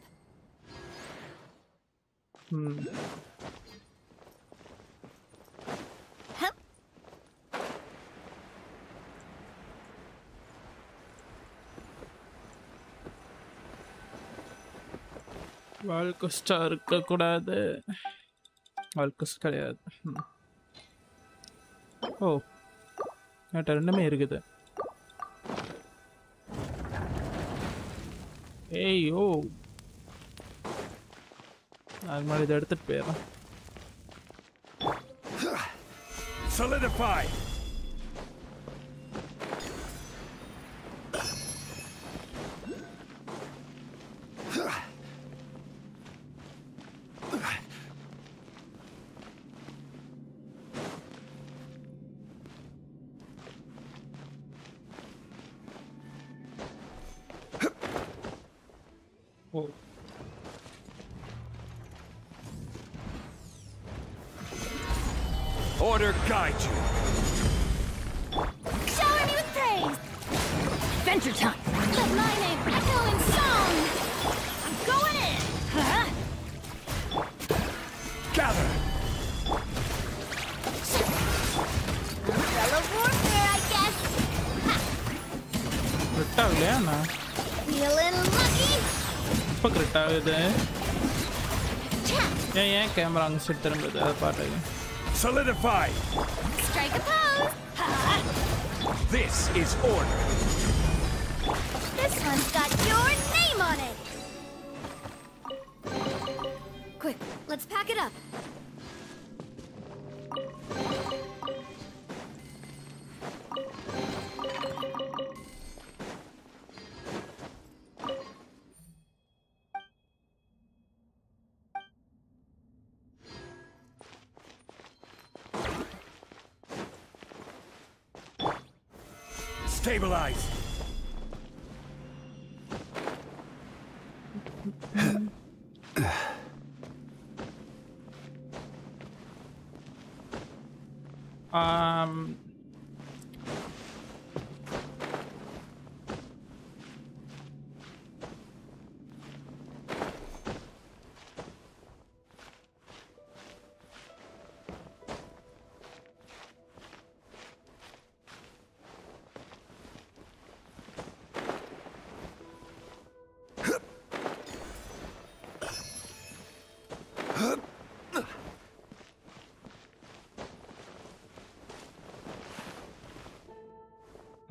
Hmm. Hup. வாழ்க்கஸ்டா இருக்கக்கூடாது வாழ்க்கஸ் கிடையாது ஓ என்கிட்ட ரெண்டுமே இருக்குது ஏய் ஓ அது மாதிரி இதை எடுத்துட்டு போயிடலாம் Solidify! camera part. Solidify! Strike a pose! Ha. This is order! Stabilize. um,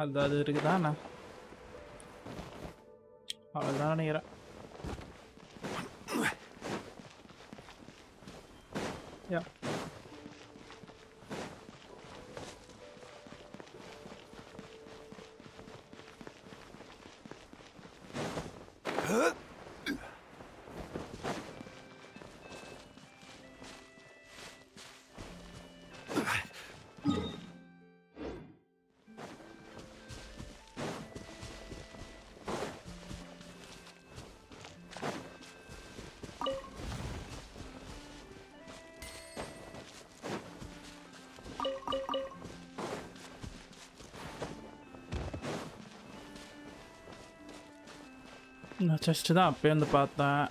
அது அது இருக்குதாண்ணா அவ்வளோதான் நினைக்கிறேன். நான் செஸ்ட்டு தான் அப்பயே வந்து பார்த்தேன்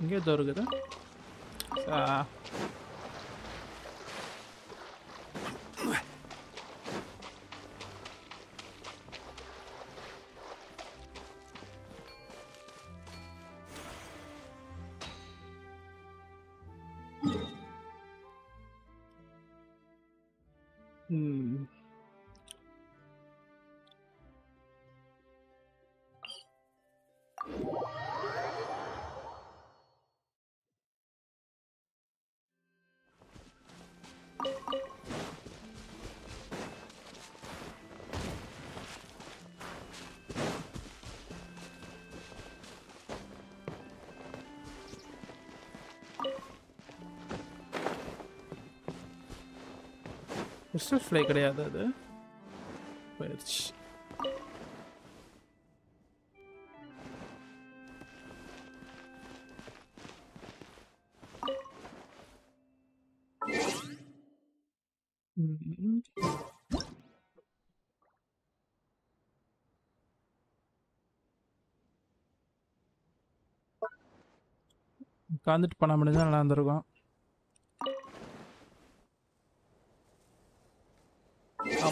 இங்கே எதோ ஆ கிறிஸ்டல் ஃப்ளை கிடையாது அது போயிடுச்சு உட்காந்துட்டு பண்ண முடிஞ்சா நல்லா இருந்திருக்கும்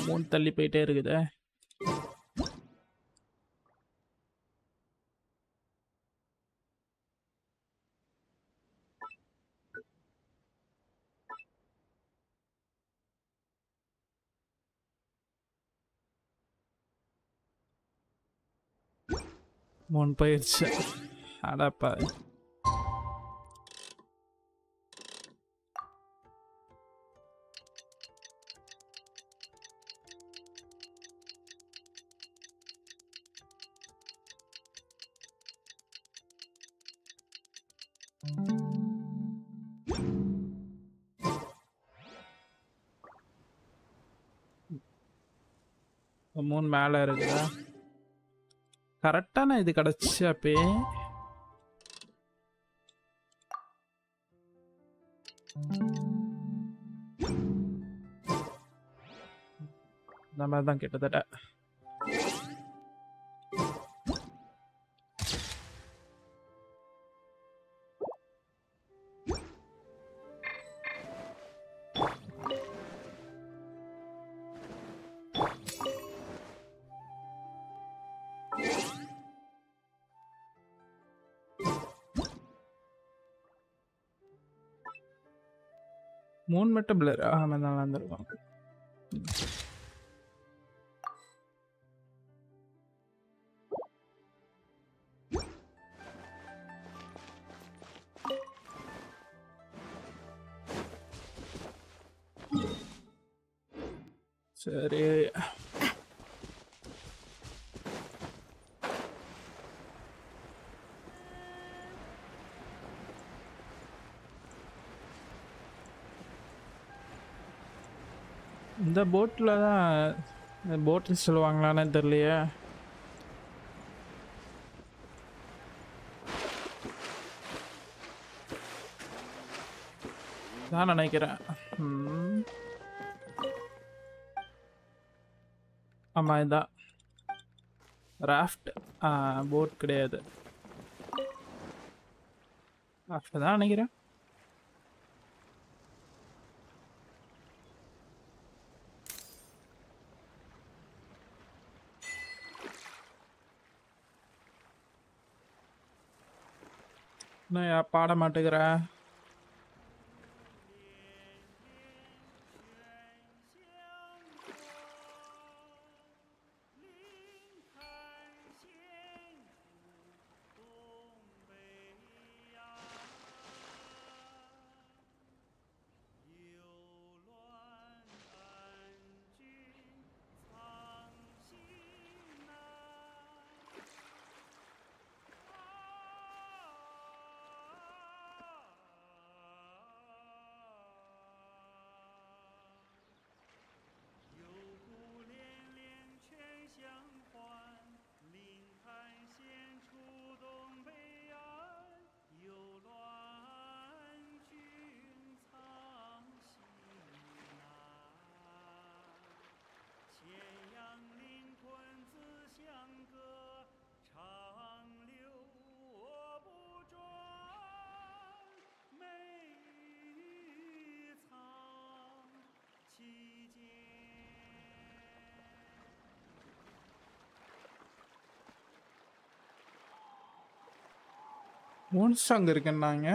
அமௌண்ட் தள்ளி போயிட்டே இருக்குதே. மூணு போயிடுச்சு அடப்பா. மேலே இருக்குதா? கரெக்டான இது கிடச்சி அப்பயே இந்த மாதிரி தான் கிட்டத்தட்ட. tabletnya, ah, mana ada di rumah. இந்த போட்டில் தான் போட்டில் சொல்லுவாங்களான்னு தெரியலையே. தான் நினைக்கிறேன். ஆமாம் இதான். ராஃப்ட் போட் கிடையாது. ராஃப்ட் தான் நினைக்கிறேன். நான் யா- பாட மாட்டேங்கிற மூணு அங்கே இருக்குன்னாங்க.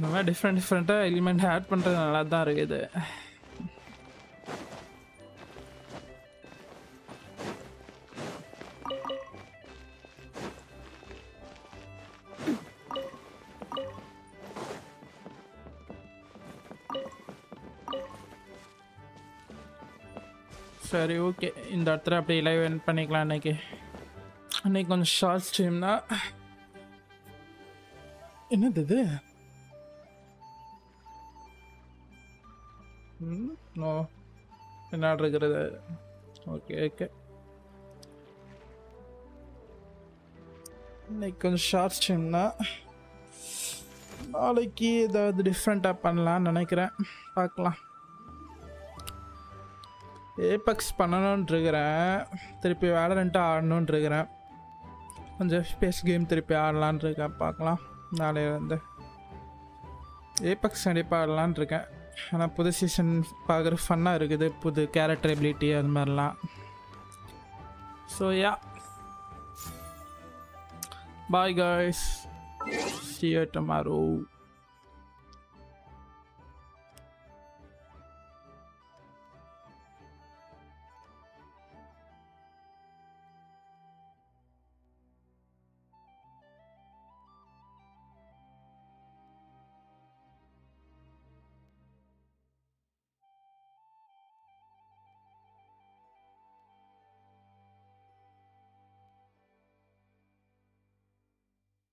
இந்த மாதிரி டிஃப்ரெண்ட் டிஃப்ரெண்ட்டாக எலிமெண்ட் ஆட் பண்ணுறது நல்லா தான் இருக்குது. சரி ஓகே இந்த இடத்துல அப்படியே லைவ் என் பண்ணிக்கலாம் இன்னைக்கு. அன்னைக்கு கொஞ்சம் ஷார்ட் ஸ்ட்ரீம் தான். என்னது இது? என்ன இருக்கிறது ஓகே ஓகே இன்னைக்கு கொஞ்சம் ஷார்ட் ஸ்ட்ரீம்னா நாளைக்கு ஏதாவது டிஃப்ரெண்ட்டாக பண்ணலாம்னு நினைக்கிறேன். பார்க்கலாம். ஏபக்ஸ் பண்ணணுன்ட்டு இருக்கிறேன் திருப்பி வேலரண்ட்டாக ஆடணும்னு இருக்கிறேன் கொஞ்சம் ஸ்பேஸ் கேம் திருப்பி ஆடலான் இருக்கேன் பார்க்கலாம். நாளையிலேருந்து. ஏபக்ஸ் கண்டிப்பாக ஆடலான் இருக்கேன் ஆனால் புது சீசன் பார்க்குற ஃபன்னாக இருக்குது. புது கேரக்டர் எபிலிட்டி அது மாதிரிலாம். So yeah bye guys see you tomorrow.